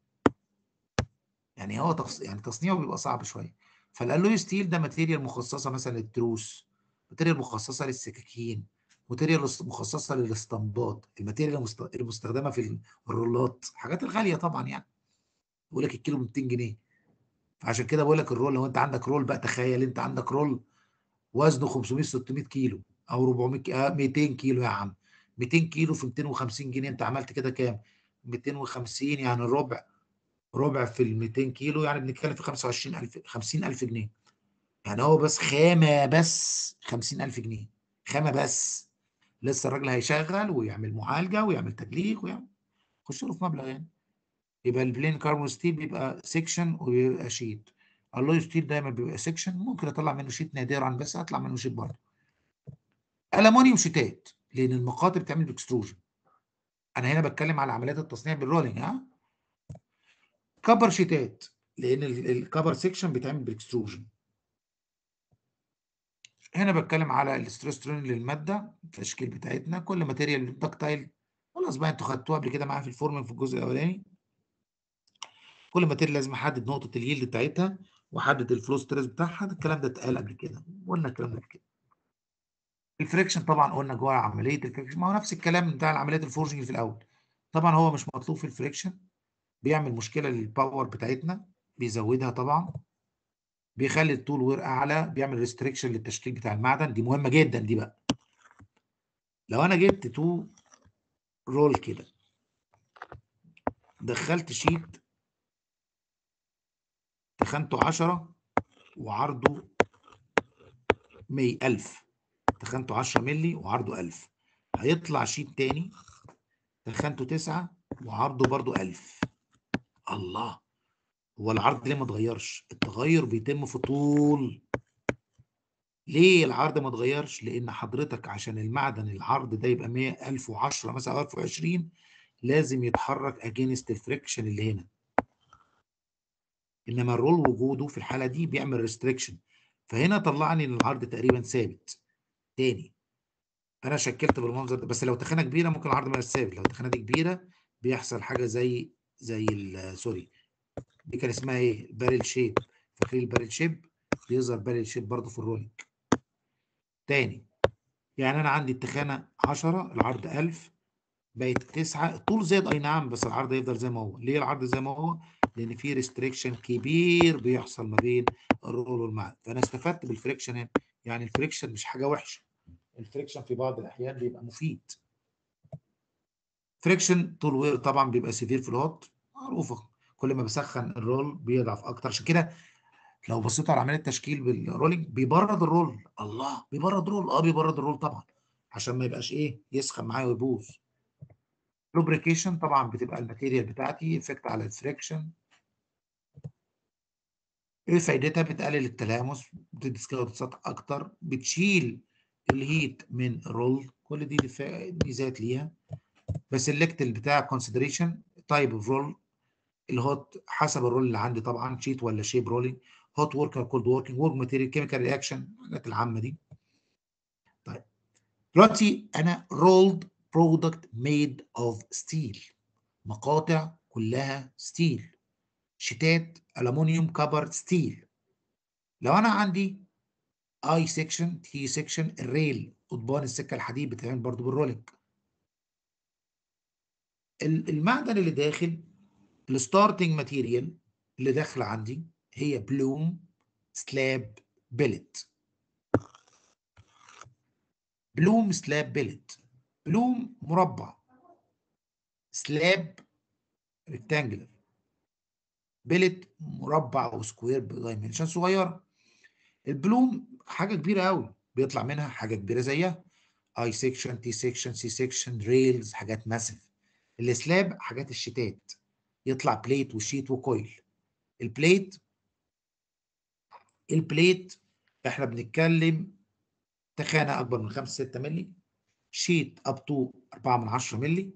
يعني هو تص... يعني تصنيعه بيبقى صعب شوية. فال alloy steel ده material مخصصة مثلا للتروس material مخصصة للسكاكين. material مخصصة للاسطمبات ال material المست- المستخدمة في ال rollات الحاجات الغاليه طبعا يعني. بيقول لك الكيلو ب 200 جنيه. فعشان كده بقول لك ال roll لو انت عندك roll بقى تخيل انت عندك roll وزنه 500 600 كيلو أو 400 كي- آه 200 كيلو يا عم. 200 كيلو في 250 جنيه انت عملت كده كام؟ 250 يعني ربع ربع في ال 200 كيلو يعني بنتكلم في 25000 50000 جنيه. يعني هو بس خامة بس 50000 جنيه. خامة بس. لسه الراجل هيشغل ويعمل معالجة ويعمل تجليخ ويعمل خش له في مبلغ يعني. يبقى ال plain carbon steel بيبقى section وبيبقى sheet ال alloy steel دايما بيبقى section ممكن أطلع منه sheet نادرا بس أطلع منه sheet برضه. ألمونيوم sheetات لأن المقاطع بتعمل ب extrusion أنا هنا بتكلم على عمليات التصنيع بال rolling ها؟ copper sheetات لأن ال- ال copper section بيتعمل بال extrusion هنا بتكلم على ال extrusion للمادة التشكيل بتاعتنا كل material ductile خلاص بقى أنتوا خدتوها قبل كده معايا في ال forming في الجزء الأولاني. كل material لازم احدد نقطة ال yield بتاعتها واحدد ال flow stress بتاعها. الكلام ده اتقال قبل كده قلنا الكلام ده قبل كده. ال friction طبعا قلنا جوه عملية ال friction ما هو نفس الكلام بتاع العمليات ال forging في الأول. طبعا هو مش مطلوب في ال friction بيعمل مشكلة لل power بتاعتنا بيزودها طبعا. بيخلي ال tool wear أعلى بيعمل restriction للتشكيل بتاع المعدن. دي مهمة جدا دي بقى. لو أنا جبت two roll كده دخلت sheet تخنته 10 وعرضه 100000 تخنته 10 مللي وعرضه 1000 هيطلع sheet تاني تخنته 9 وعرضه برضه 1000 الله! هو العرض ليه ما اتغيرش؟ التغير بيتم في طول. ليه العرض ما اتغيرش؟ لأن حضرتك عشان المعدن العرض ده يبقى 100 1010 مثلا أو 1020 لازم يتحرك against ال friction اللي هنا. إنما ال roll وجوده في الحالة دي بيعمل restriction فهنا طلعني إن العرض تقريبا ثابت. تاني أنا شكلت بالمنظر ده بس لو تخانة كبيرة ممكن العرض ما يبقاش ثابت. لو التخانه دي كبيرة بيحصل حاجة زي زي sorry دي كان اسمها إيه؟ barrel shape فاكرين ال barrel shape بيظهر barrel shape برضه في ال rolling. تاني يعني أنا عندي التخانة 10 العرض 1000 بقت 9 الطول زاد أي نعم بس العرض هيفضل زي ما هو. ليه العرض زي ما هو؟ لأن في restriction كبير بيحصل ما بين ال roll والمعدن. فأنا استفدت بال friction هنا. يعني ال friction مش حاجة وحشة. ال friction في بعض الأحيان بيبقى مفيد. friction طول طبعا بيبقى severe في ال hot. معروفة. كل ما بسخن ال roll بيضعف أكتر. عشان كده لو بصيتوا على عملية التشكيل بال rolling بيبرد ال roll. الله بيبرد roll. آه بيبرد ال roll طبعا عشان ما يبقاش إيه يسخن معايا ويبوظ. lubrication طبعا بتبقى ال material بتاعتي effect على ال friction إيه فايدتها؟ بتقلل التلامس بتدي سكوتات أكتر بتشيل ال heat من ال roll. كل دي ميزات ليها. ب select البتاع consideration type of roll ال hot حسب ال roll اللي عندي طبعا sheet ولا shape rolling hot work ولا cold working work material chemical reaction الحاجات العامة دي. طيب. دلوقتي أنا rolled product made of steel مقاطع كلها steel sheet ات الومنيوم copper steel لو أنا عندي I section T section ال rail قضبان السكة الحديد بتتعمل برضو بال rolling ال- المعدن اللي داخل ال starting material اللي داخله عندي هي bloom slab billet. bloom slab billet. bloom مربع. slab rectangular billet مربع أو square ب dimension صغيرة. ال bloom حاجة كبيرة قوي بيطلع منها حاجة كبيرة زيها. I section T section C section rails حاجات massive ال slab حاجات ال sheet ات يطلع plate و sheet و coil ال plate ال plate إحنا بنتكلم تخانة أكبر من 5 6 مللي sheet up to 4 من 10 مللي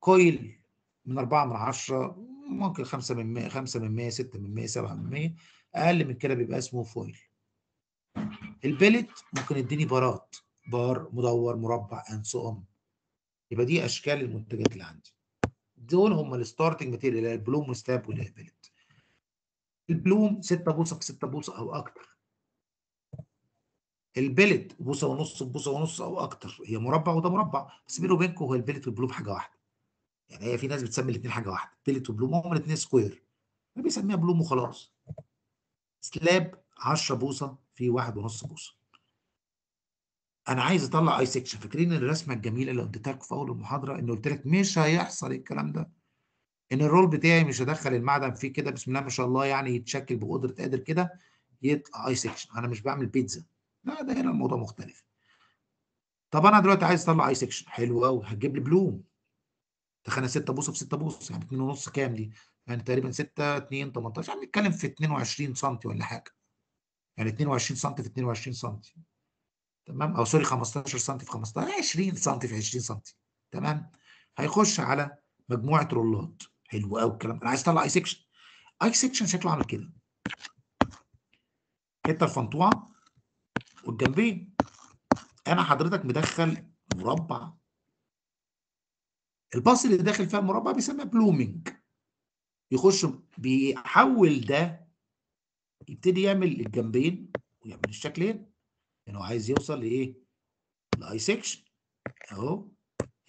coil من 4 من 10 ممكن 5 من 100 5 من 100 6 من 100 7 من 100 أقل من كده بيبقى اسمه foil ال billet ممكن يديني بارات بار مدور مربع and so on يبقى دي أشكال المنتجات اللي عندي. دول هم ال starting material ال bloom وال slab وال billet ال bloom 6 بوصة في 6 بوصة أو أكتر. ال billet بوصة ونص بوصة ونص أو أكتر. هي مربع وده مربع بس بيني وبينكم هو ال billet وال bloom حاجة واحدة. يعني هي في ناس بتسمي الاثنين حاجة واحدة billet و bloom هم الاثنين square بيسميها bloom وخلاص. slab 10 بوصة في واحد ونص بوصة. أنا عايز أطلع I section فاكرين الرسمة الجميلة اللي اديتها لكم في أول المحاضرة؟ إن قلت لك مش هيحصل الكلام ده. إن ال roll بتاعي مش هدخل المعدن فيه كده بسم الله ما شاء الله يعني يتشكل بقدرة قادر كده يطلع I section أنا مش بعمل بيتزا. لا ده هنا الموضوع مختلف. طب أنا دلوقتي عايز أطلع I section حلو قوي هتجيب لي bloom. تخانه 6 بوصة في 6 بوصة. يعني 2 ونص كام دي؟ يعني تقريبا 6 2 18 يعني بنتكلم في 22 سم ولا حاجة. يعني 22 سم في 22 سم تمام؟ أو sorry 15 سم في 15 20 سم في 20 سم تمام؟ هيخش على مجموعة roll ات. حلو قوي الكلام. أنا عايز أطلع I section I section شكله عامل كده. حتة الفنطوعه والجنبين. أنا حضرتك مدخل مربع. ال pass اللي داخل فيها المربع بيسمى blooming. يخش بيحول ده يبتدي يعمل الجنبين ويعمل الشكلين. يعني هو عايز يوصل لإيه؟ ل I section أهو.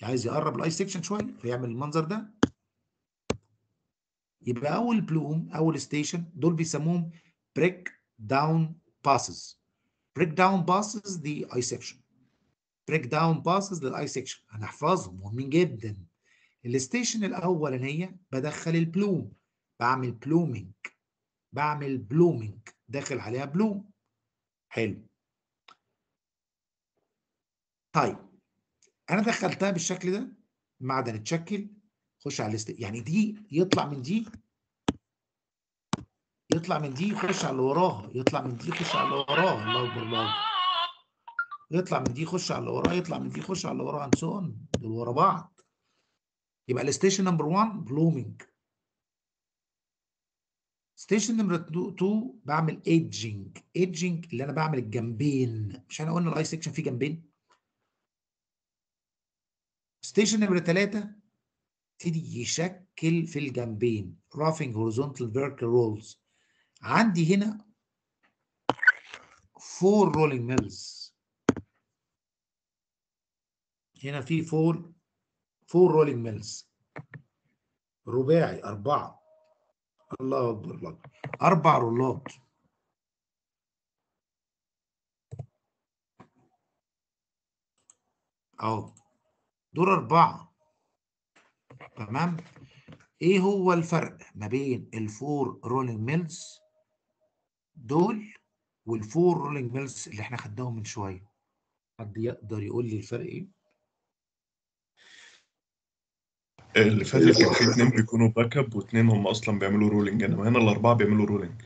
عايز يقرب ال I section شوية فيعمل المنظر ده. يبقى أول bloom أول station دول بيسموهم breakdown passes breakdown passes دي I section breakdown passes لل I section هنحفظهم مهمين جدا. ال station الاولانيه بدخل ال bloom بعمل blooming بعمل blooming داخل عليها bloom حلو. طيب أنا دخلتها بالشكل ده المعدن اتشكل خش على الاست يعني دي يطلع من دي يطلع من دي يخش على اللي وراها يطلع من دي يخش على اللي وراها الله أكبر الله. يطلع من دي يخش على اللي وراها يطلع من دي يخش على اللي وراها and دول ورا بعض. يبقى ال station number 1 blooming station number 2 بعمل edging edging اللي أنا بعمل الجنبين مش إحنا قلنا ال I section فيه جنبين؟ station number 3 يبتدي يشكل في الجنبين. roughing horizontal vertical rolls عندي هنا four rolling mills هنا في four four rolling mills رباعي أربعة. الله أكبر الله. أربع roll ات. أهو. دول أربعة. تمام؟ إيه هو الفرق ما بين ال four rolling mills دول وال four rolling mills اللي إحنا خدناهم من شوية؟ حد يقدر يقول لي الفرق إيه؟ اللي فاتت كان في اتنين بيكونوا backup واتنين هم أصلا بيعملوا rolling انما هنا الأربعة بيعملوا rolling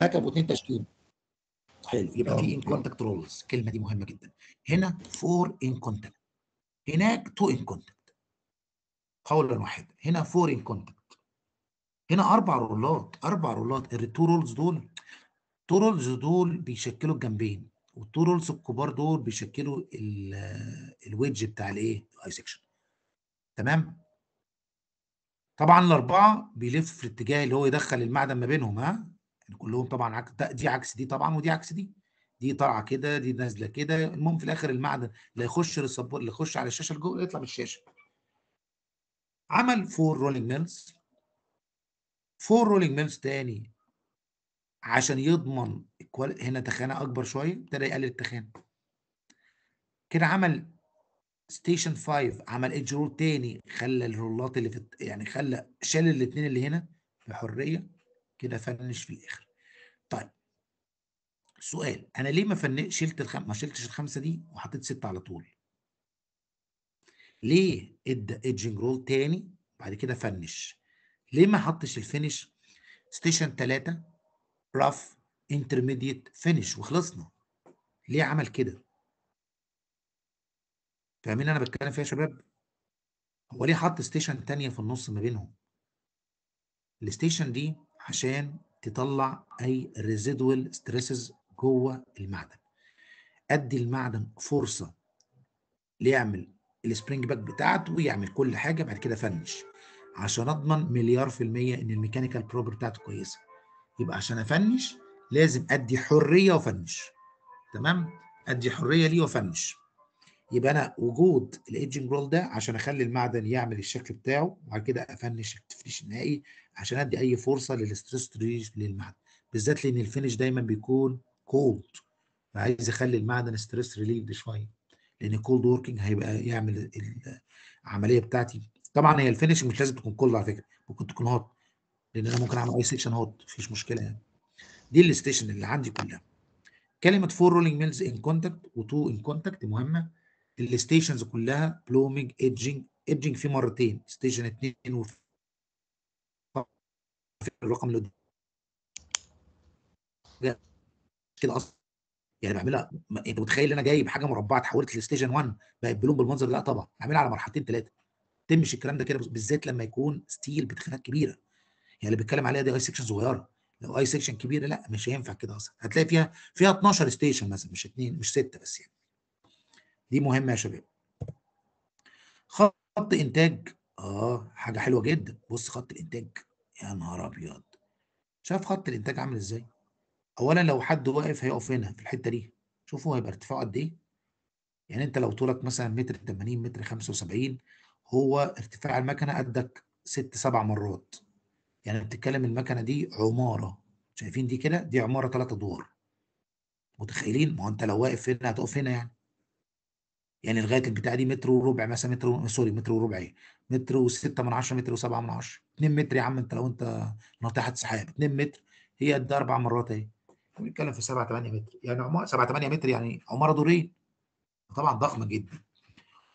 back up واثنين تشكيل. حلو يبقى. في in contact rolls الكلمة دي مهمة جدا. هنا four in contact هناك two in contact قولا واحدا. هنا four in contact هنا أربع roll ات. أربع roll ات. ال two rolls دول two rolls دول بيشكلوا الجنبين وال two rolls الكبار دول بيشكلوا ال- الويدج بتاع الايه ال I section تمام؟ طبعا الأربعة بيلف في الاتجاه اللي هو يدخل المعدن ما بينهم ها؟ يعني كلهم طبعا ده- دي عكس دي طبعا ودي عكس دي. دي طالعة كده دي نازلة كده. المهم في الآخر المعدن اللي يخش لل support اللي يخش على الشاشة لجوه يطلع من الشاشة. عمل four rolling mills four rolling mills تاني عشان يضمن هنا تخانة أكبر شوية ابتدى يقلل التخانة. كده عمل station 5 عمل edge roll تاني خلى ال roll ات اللي في يعني خلى شال الاثنين اللي هنا بحرية. كده finish في الآخر. طيب سؤال أنا ليه ما فن شلت الخم... ما شلتش الخمسة دي وحطيت ستة على طول؟ ليه ادى edging roll تاني بعد كده finish؟ ليه ما حطش ال finish station 3 rough intermediate finish وخلصنا؟ ليه عمل كده؟ فاهمين أنا بتكلم فيها يا شباب؟ هو ليه حط station تانية في النص ما بينهم؟ ال station دي عشان تطلع أي residual stresses جوه المعدن. أدي المعدن فرصة ليعمل ال spring back بتاعته ويعمل كل حاجة بعد كده finish. عشان أضمن مليار في المية إن ال mechanical proper بتاعته كويسة. يبقى عشان أ finish لازم أدي حرية وأ finish. تمام؟ أدي حرية ليه وأ finish. يبقى أنا وجود ال edging roll ده عشان أخلي المعدن يعمل الشكل بتاعه وبعد كده أ finish التفنيش النهائي عشان أدي أي فرصة لل stress release للمعدن. بالذات لأن ال finish دايما بيكون cold فعايز أخلي المعدن stress relieved شوية لأن cold working هيبقى يعمل ال- العملية بتاعتي. طبعا هي ال finish مش لازم تكون cold على فكرة ممكن تكون hot لأن أنا ممكن أعمل أي section hot مفيش مشكلة يعني. دي ال station اللي عندي كلها. كلمة four rolling mills in contact و two in contact مهمة. ال stations كلها blooming edging edging في مرتين. station 2 وفي الرقم اللي قدام. كده أصلا. يعني بعملها أنت متخيل إن أنا جايب حاجة مربعة اتحولت ل station 1 بقت bloom بالمنظر لا طبعا. بعملها على مرحلتين ثلاثة تمش الكلام ده كده بالذات لما يكون steel بتخانات كبيرة. يعني اللي بيتكلم عليها دي I section صغيرة. لو I section كبيرة لا مش هينفع كده أصلا. هتلاقي فيها فيها 12 station مثلا مش اثنين مش ستة بس يعني. دي مهمة يا شباب. خط إنتاج. آه حاجة حلوة جدا. بص خط الإنتاج. يا نهار أبيض. شايف خط الإنتاج عامل إزاي؟ اولا لو حد واقف هيقف هنا في الحتة دي. شوفوا هيبقى ارتفاعه قد إيه. يعني أنت لو طولك مثلا متر 80 متر 75 هو ارتفاع المكنة قدك ست سبع مرات. يعني بتتكلم المكنة دي عمارة. شايفين دي كده؟ دي عمارة ثلاث أدوار. متخيلين؟ ما هو أنت لو واقف هنا هتقف هنا يعني. يعني لغاية البتاع دي متر وربع مثلا متر و... سوري متر وربع إيه متر وستة من عشرة متر وسبعة من عشرة. 2 متر يا عم انت لو انت ناطحة سحاب. 2 متر هي قد أربع مرات اهي. بنتكلم في 7 8 متر. يعني عمارة 7 8 متر يعني عمارة دورين. طبعا ضخمة جدا.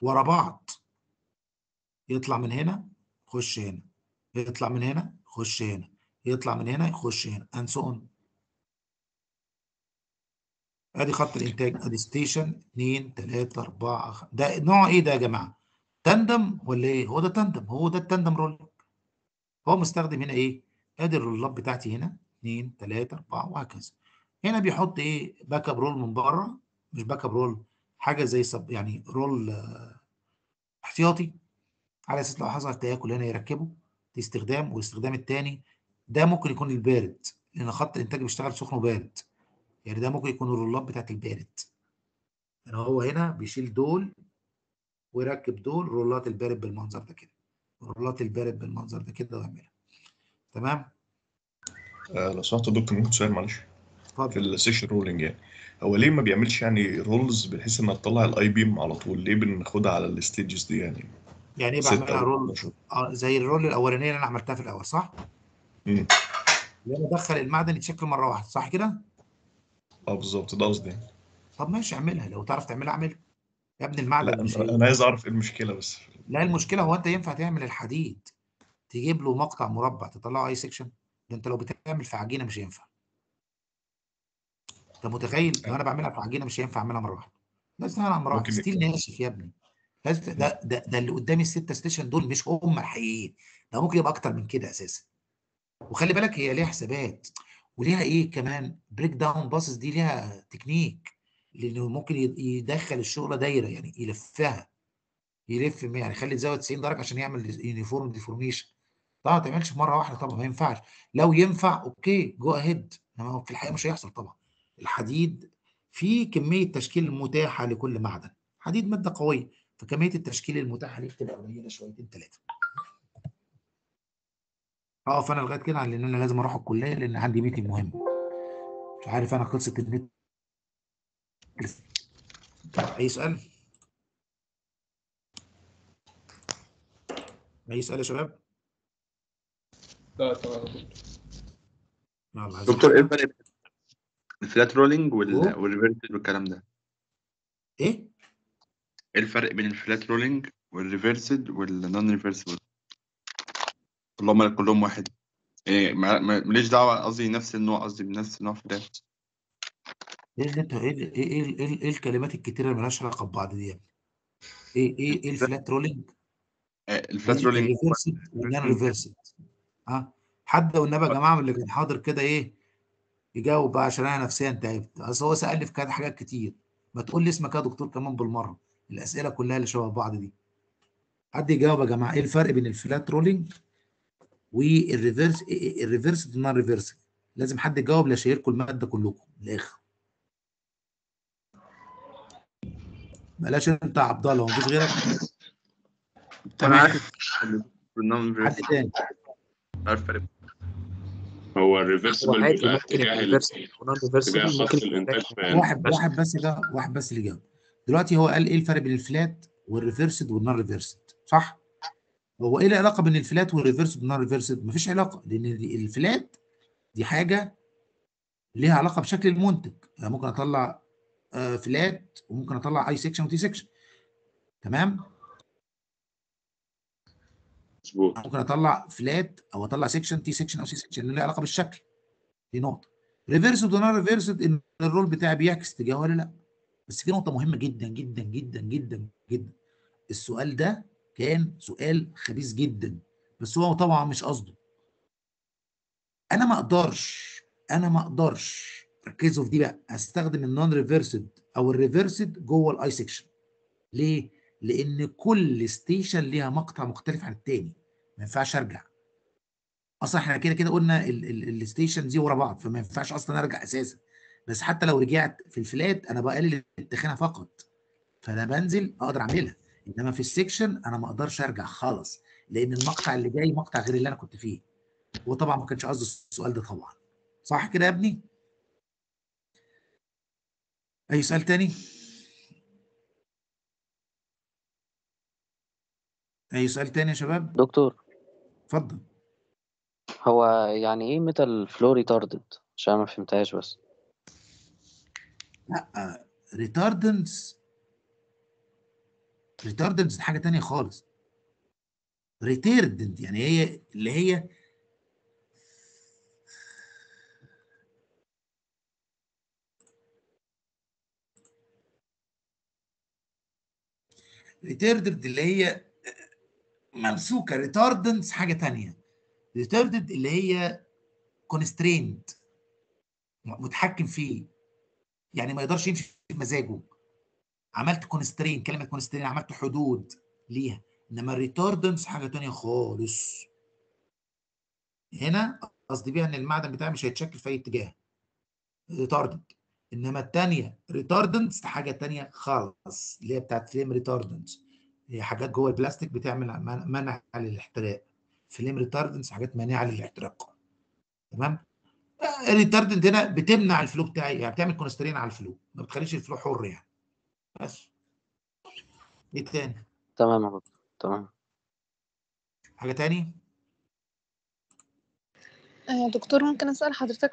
ورا بعض. يطلع من هنا يخش هنا. يطلع من هنا يخش هنا. يطلع من هنا يخش هنا. On. ادي خط الانتاج ادي station 2 3 4 5 ده نوع إيه ده يا جماعة؟ tandem ولا إيه؟ هو ده tandem هو ده ال tandem roll. هو مستخدم هنا إيه؟ ادي ال roll ات بتاعتي هنا 2 3 4 وهكذا. هنا بيحط إيه؟ back up roll من بره مش back up roll حاجة زي sub يعني roll آه، احتياطي. على أساس لو حصل تآكل هنا يركبه دي استخدام والاستخدام الثاني ده ممكن يكون البارد لأن خط الإنتاج بيشتغل سخن وبارد يعني ده ممكن يكون ال roll ات بتاعت البارد. يعني هو هنا بيشيل دول ويركب دول roll ات البارد بالمنظر ده كده. roll ات البارد بالمنظر ده كده ويعملها تمام؟ آه لو سمحت يا دكتور ممكن سؤال معلش؟ في ال section rolling يعني. هو ليه ما بيعملش يعني rolls بحيث إنها تطلع ال I beam على طول؟ ليه بناخدها على ال stages دي يعني؟ يعني إيه بعملها roll 12 آه زي ال roll الأولانية اللي أنا عملتها في الأول صح؟ مم. اللي أنا ادخل المعدن يتشكل مرة واحدة صح كده؟ آه بالظبط ده قصدي طب ماشي اعملها لو تعرف تعملها اعملها. يا ابني لا المعدن مش أنا أنا عايز أعرف إيه المشكلة بس. لا المشكلة هو أنت ينفع تعمل الحديد تجيب له مقطع مربع تطلعه أي section ده أنت لو بتعمل في عجينة مش هينفع أنت متخيل؟ لو أنا بعملها في عجينة مش هينفع أعملها مرة واحدة. لازم اعملها مرة واحدة. ممكن steel ناشف يا ابني. لازم- ده ده ده اللي قدامي الستة station دول مش هم الحقيقيين. ده ممكن يبقى أكتر من كده أساسا. وخلي بالك هي ليها حسابات. وليها إيه كمان؟ break down passes دي ليها تكنيك لإنه ممكن يدخل الشغلة دايرة يعني يلفها يلف يعني يخلي الزاوية 90 درجة عشان يعمل uniform deformation طبعا ما تعملش في مرة واحدة طبعا ما ينفعش. لو ينفع okay go ahead إنما في الحقيقة مش هيحصل طبعا. الحديد فيه كمية تشكيل متاحة لكل معدن. حديد مادة قوية فكمية التشكيل المتاحة ليه بتبقى قليلة شويتين ثلاثة اقف أنا لغاية كده لأن أنا لازم أروح الكلية لأن عندي meeting مهم. مش عارف أنا قصه النت. أي سؤال؟ أي سؤال يا شباب؟ لا تمام. يلا دكتور إيه؟ الفرق بين ال flat rolling وال... والكلام ده؟ إيه؟ إيه الفرق بين ال flat rolling وال reversed وال non-reversible؟ هم كلهم واحد. إيه ما- ما- ماليش دعوة؟ قصدي نفس النوع قصدي بنفس النوع flat إيه اللي أنت إيه إيه إيه, إيه, إيه, إيه الكلمات الكتيرة اللي مالهاش علاقة ببعض دي إيه إيه إيه ال flat rolling؟ آه، ال flat rolling. وال non-reversed ها حد والنبي يا جماعة من اللي كان حاضر كده إيه يجاوب بقى عشان أنا نفسيا تعبت. أصل هو سألني في كده حاجات كتير. ما تقول لي اسمك يا دكتور كمان بالمرة. الأسئلة كلها اللي شبه بعض دي. حد يجاوب يا جماعة؟ إيه الفرق بين ال flat rolling وال reverse ال reverse وال non-reverse لازم حد يجاوب لا شايلكم المادة كلكم من الآخر. بلاش أنت يا عبد الله مفيش غيرك؟ أنا تمام. حد تاني؟ عارف هو ال reversible بيبقى اتجاه اتجاه خط الإنتاج واحد بس واحد بس ده واحد بس اللي جاوب. دلوقتي هو قال إيه الفرق بين ال flat وال reversed وال non-reversed صح؟ هو إيه العلاقة بين ال flat وال reversed وال non-reversed مفيش علاقة لأن ال flat دي حاجة ليها علاقة بشكل المنتج. أنا ممكن أطلع آه، flat وممكن أطلع I section و T section تمام؟ مظبوط. ممكن أطلع flat أو أطلع section T section أو C section اللي له علاقة بالشكل. دي نقطة. reversed و non-reversed إن ال roll بتاعي بيعكس اتجاه ولا لأ؟ بس في نقطة مهمة جدا جدا جدا جدا جدا. السؤال ده كان سؤال خبيث جدا بس هو طبعا مش قصده. أنا ما أقدرش أنا ما أقدرش ركزوا في دي بقى أستخدم ال non-reversed أو ال reversed جوه ال I section ليه؟ لأن كل station ليها مقطع مختلف عن التاني. ما ينفعش أرجع. أصلا إحنا كده كده قلنا ال station دي ورا بعض فما ينفعش أصلا أرجع أساسا. بس حتى لو رجعت في ال flat أنا بقلل التخانة فقط. فأنا بنزل أقدر أعملها. انما في ال section أنا ما أقدرش ارجع خالص لأن المقطع اللي جاي مقطع غير اللي أنا كنت فيه. هو طبعا ما كانش قصده السؤال ده طبعا. صح كده يا ابني؟ أي سؤال تاني؟ أي سؤال تاني يا شباب؟ دكتور. اتفضل. هو يعني إيه metal flow retarded عشان ما فهمتهاش بس. لا retardance retardance حاجة تانية خالص. retardant يعني هي اللي هي retardant اللي هي ممسوكة. retardance حاجة تانية. retardant اللي هي constrained متحكم فيه. يعني ما يقدرش يمشي بمزاجه عملت constrain كلمة constrain عملت حدود ليها. إنما ال retardance حاجة تانية خالص. هنا قصدي بيها إن المعدن بتاعي مش هيتشكل في أي اتجاه. retardant إنما الثانية retardance حاجة تانية خالص اللي هي بتاعت flame retardance هي حاجات جوه البلاستيك بتعمل من- منع للاحتراق. flame retardance حاجات مانعه للاحتراق. تمام؟ ال retardant هنا بتمنع ال flow بتاعي يعني بتعمل constrain على ال flow. ما بتخليش ال flow حر يعني. بس إيه تاني؟ تمام يا دكتور تمام. حاجة تاني؟ آه، دكتور ممكن أسأل حضرتك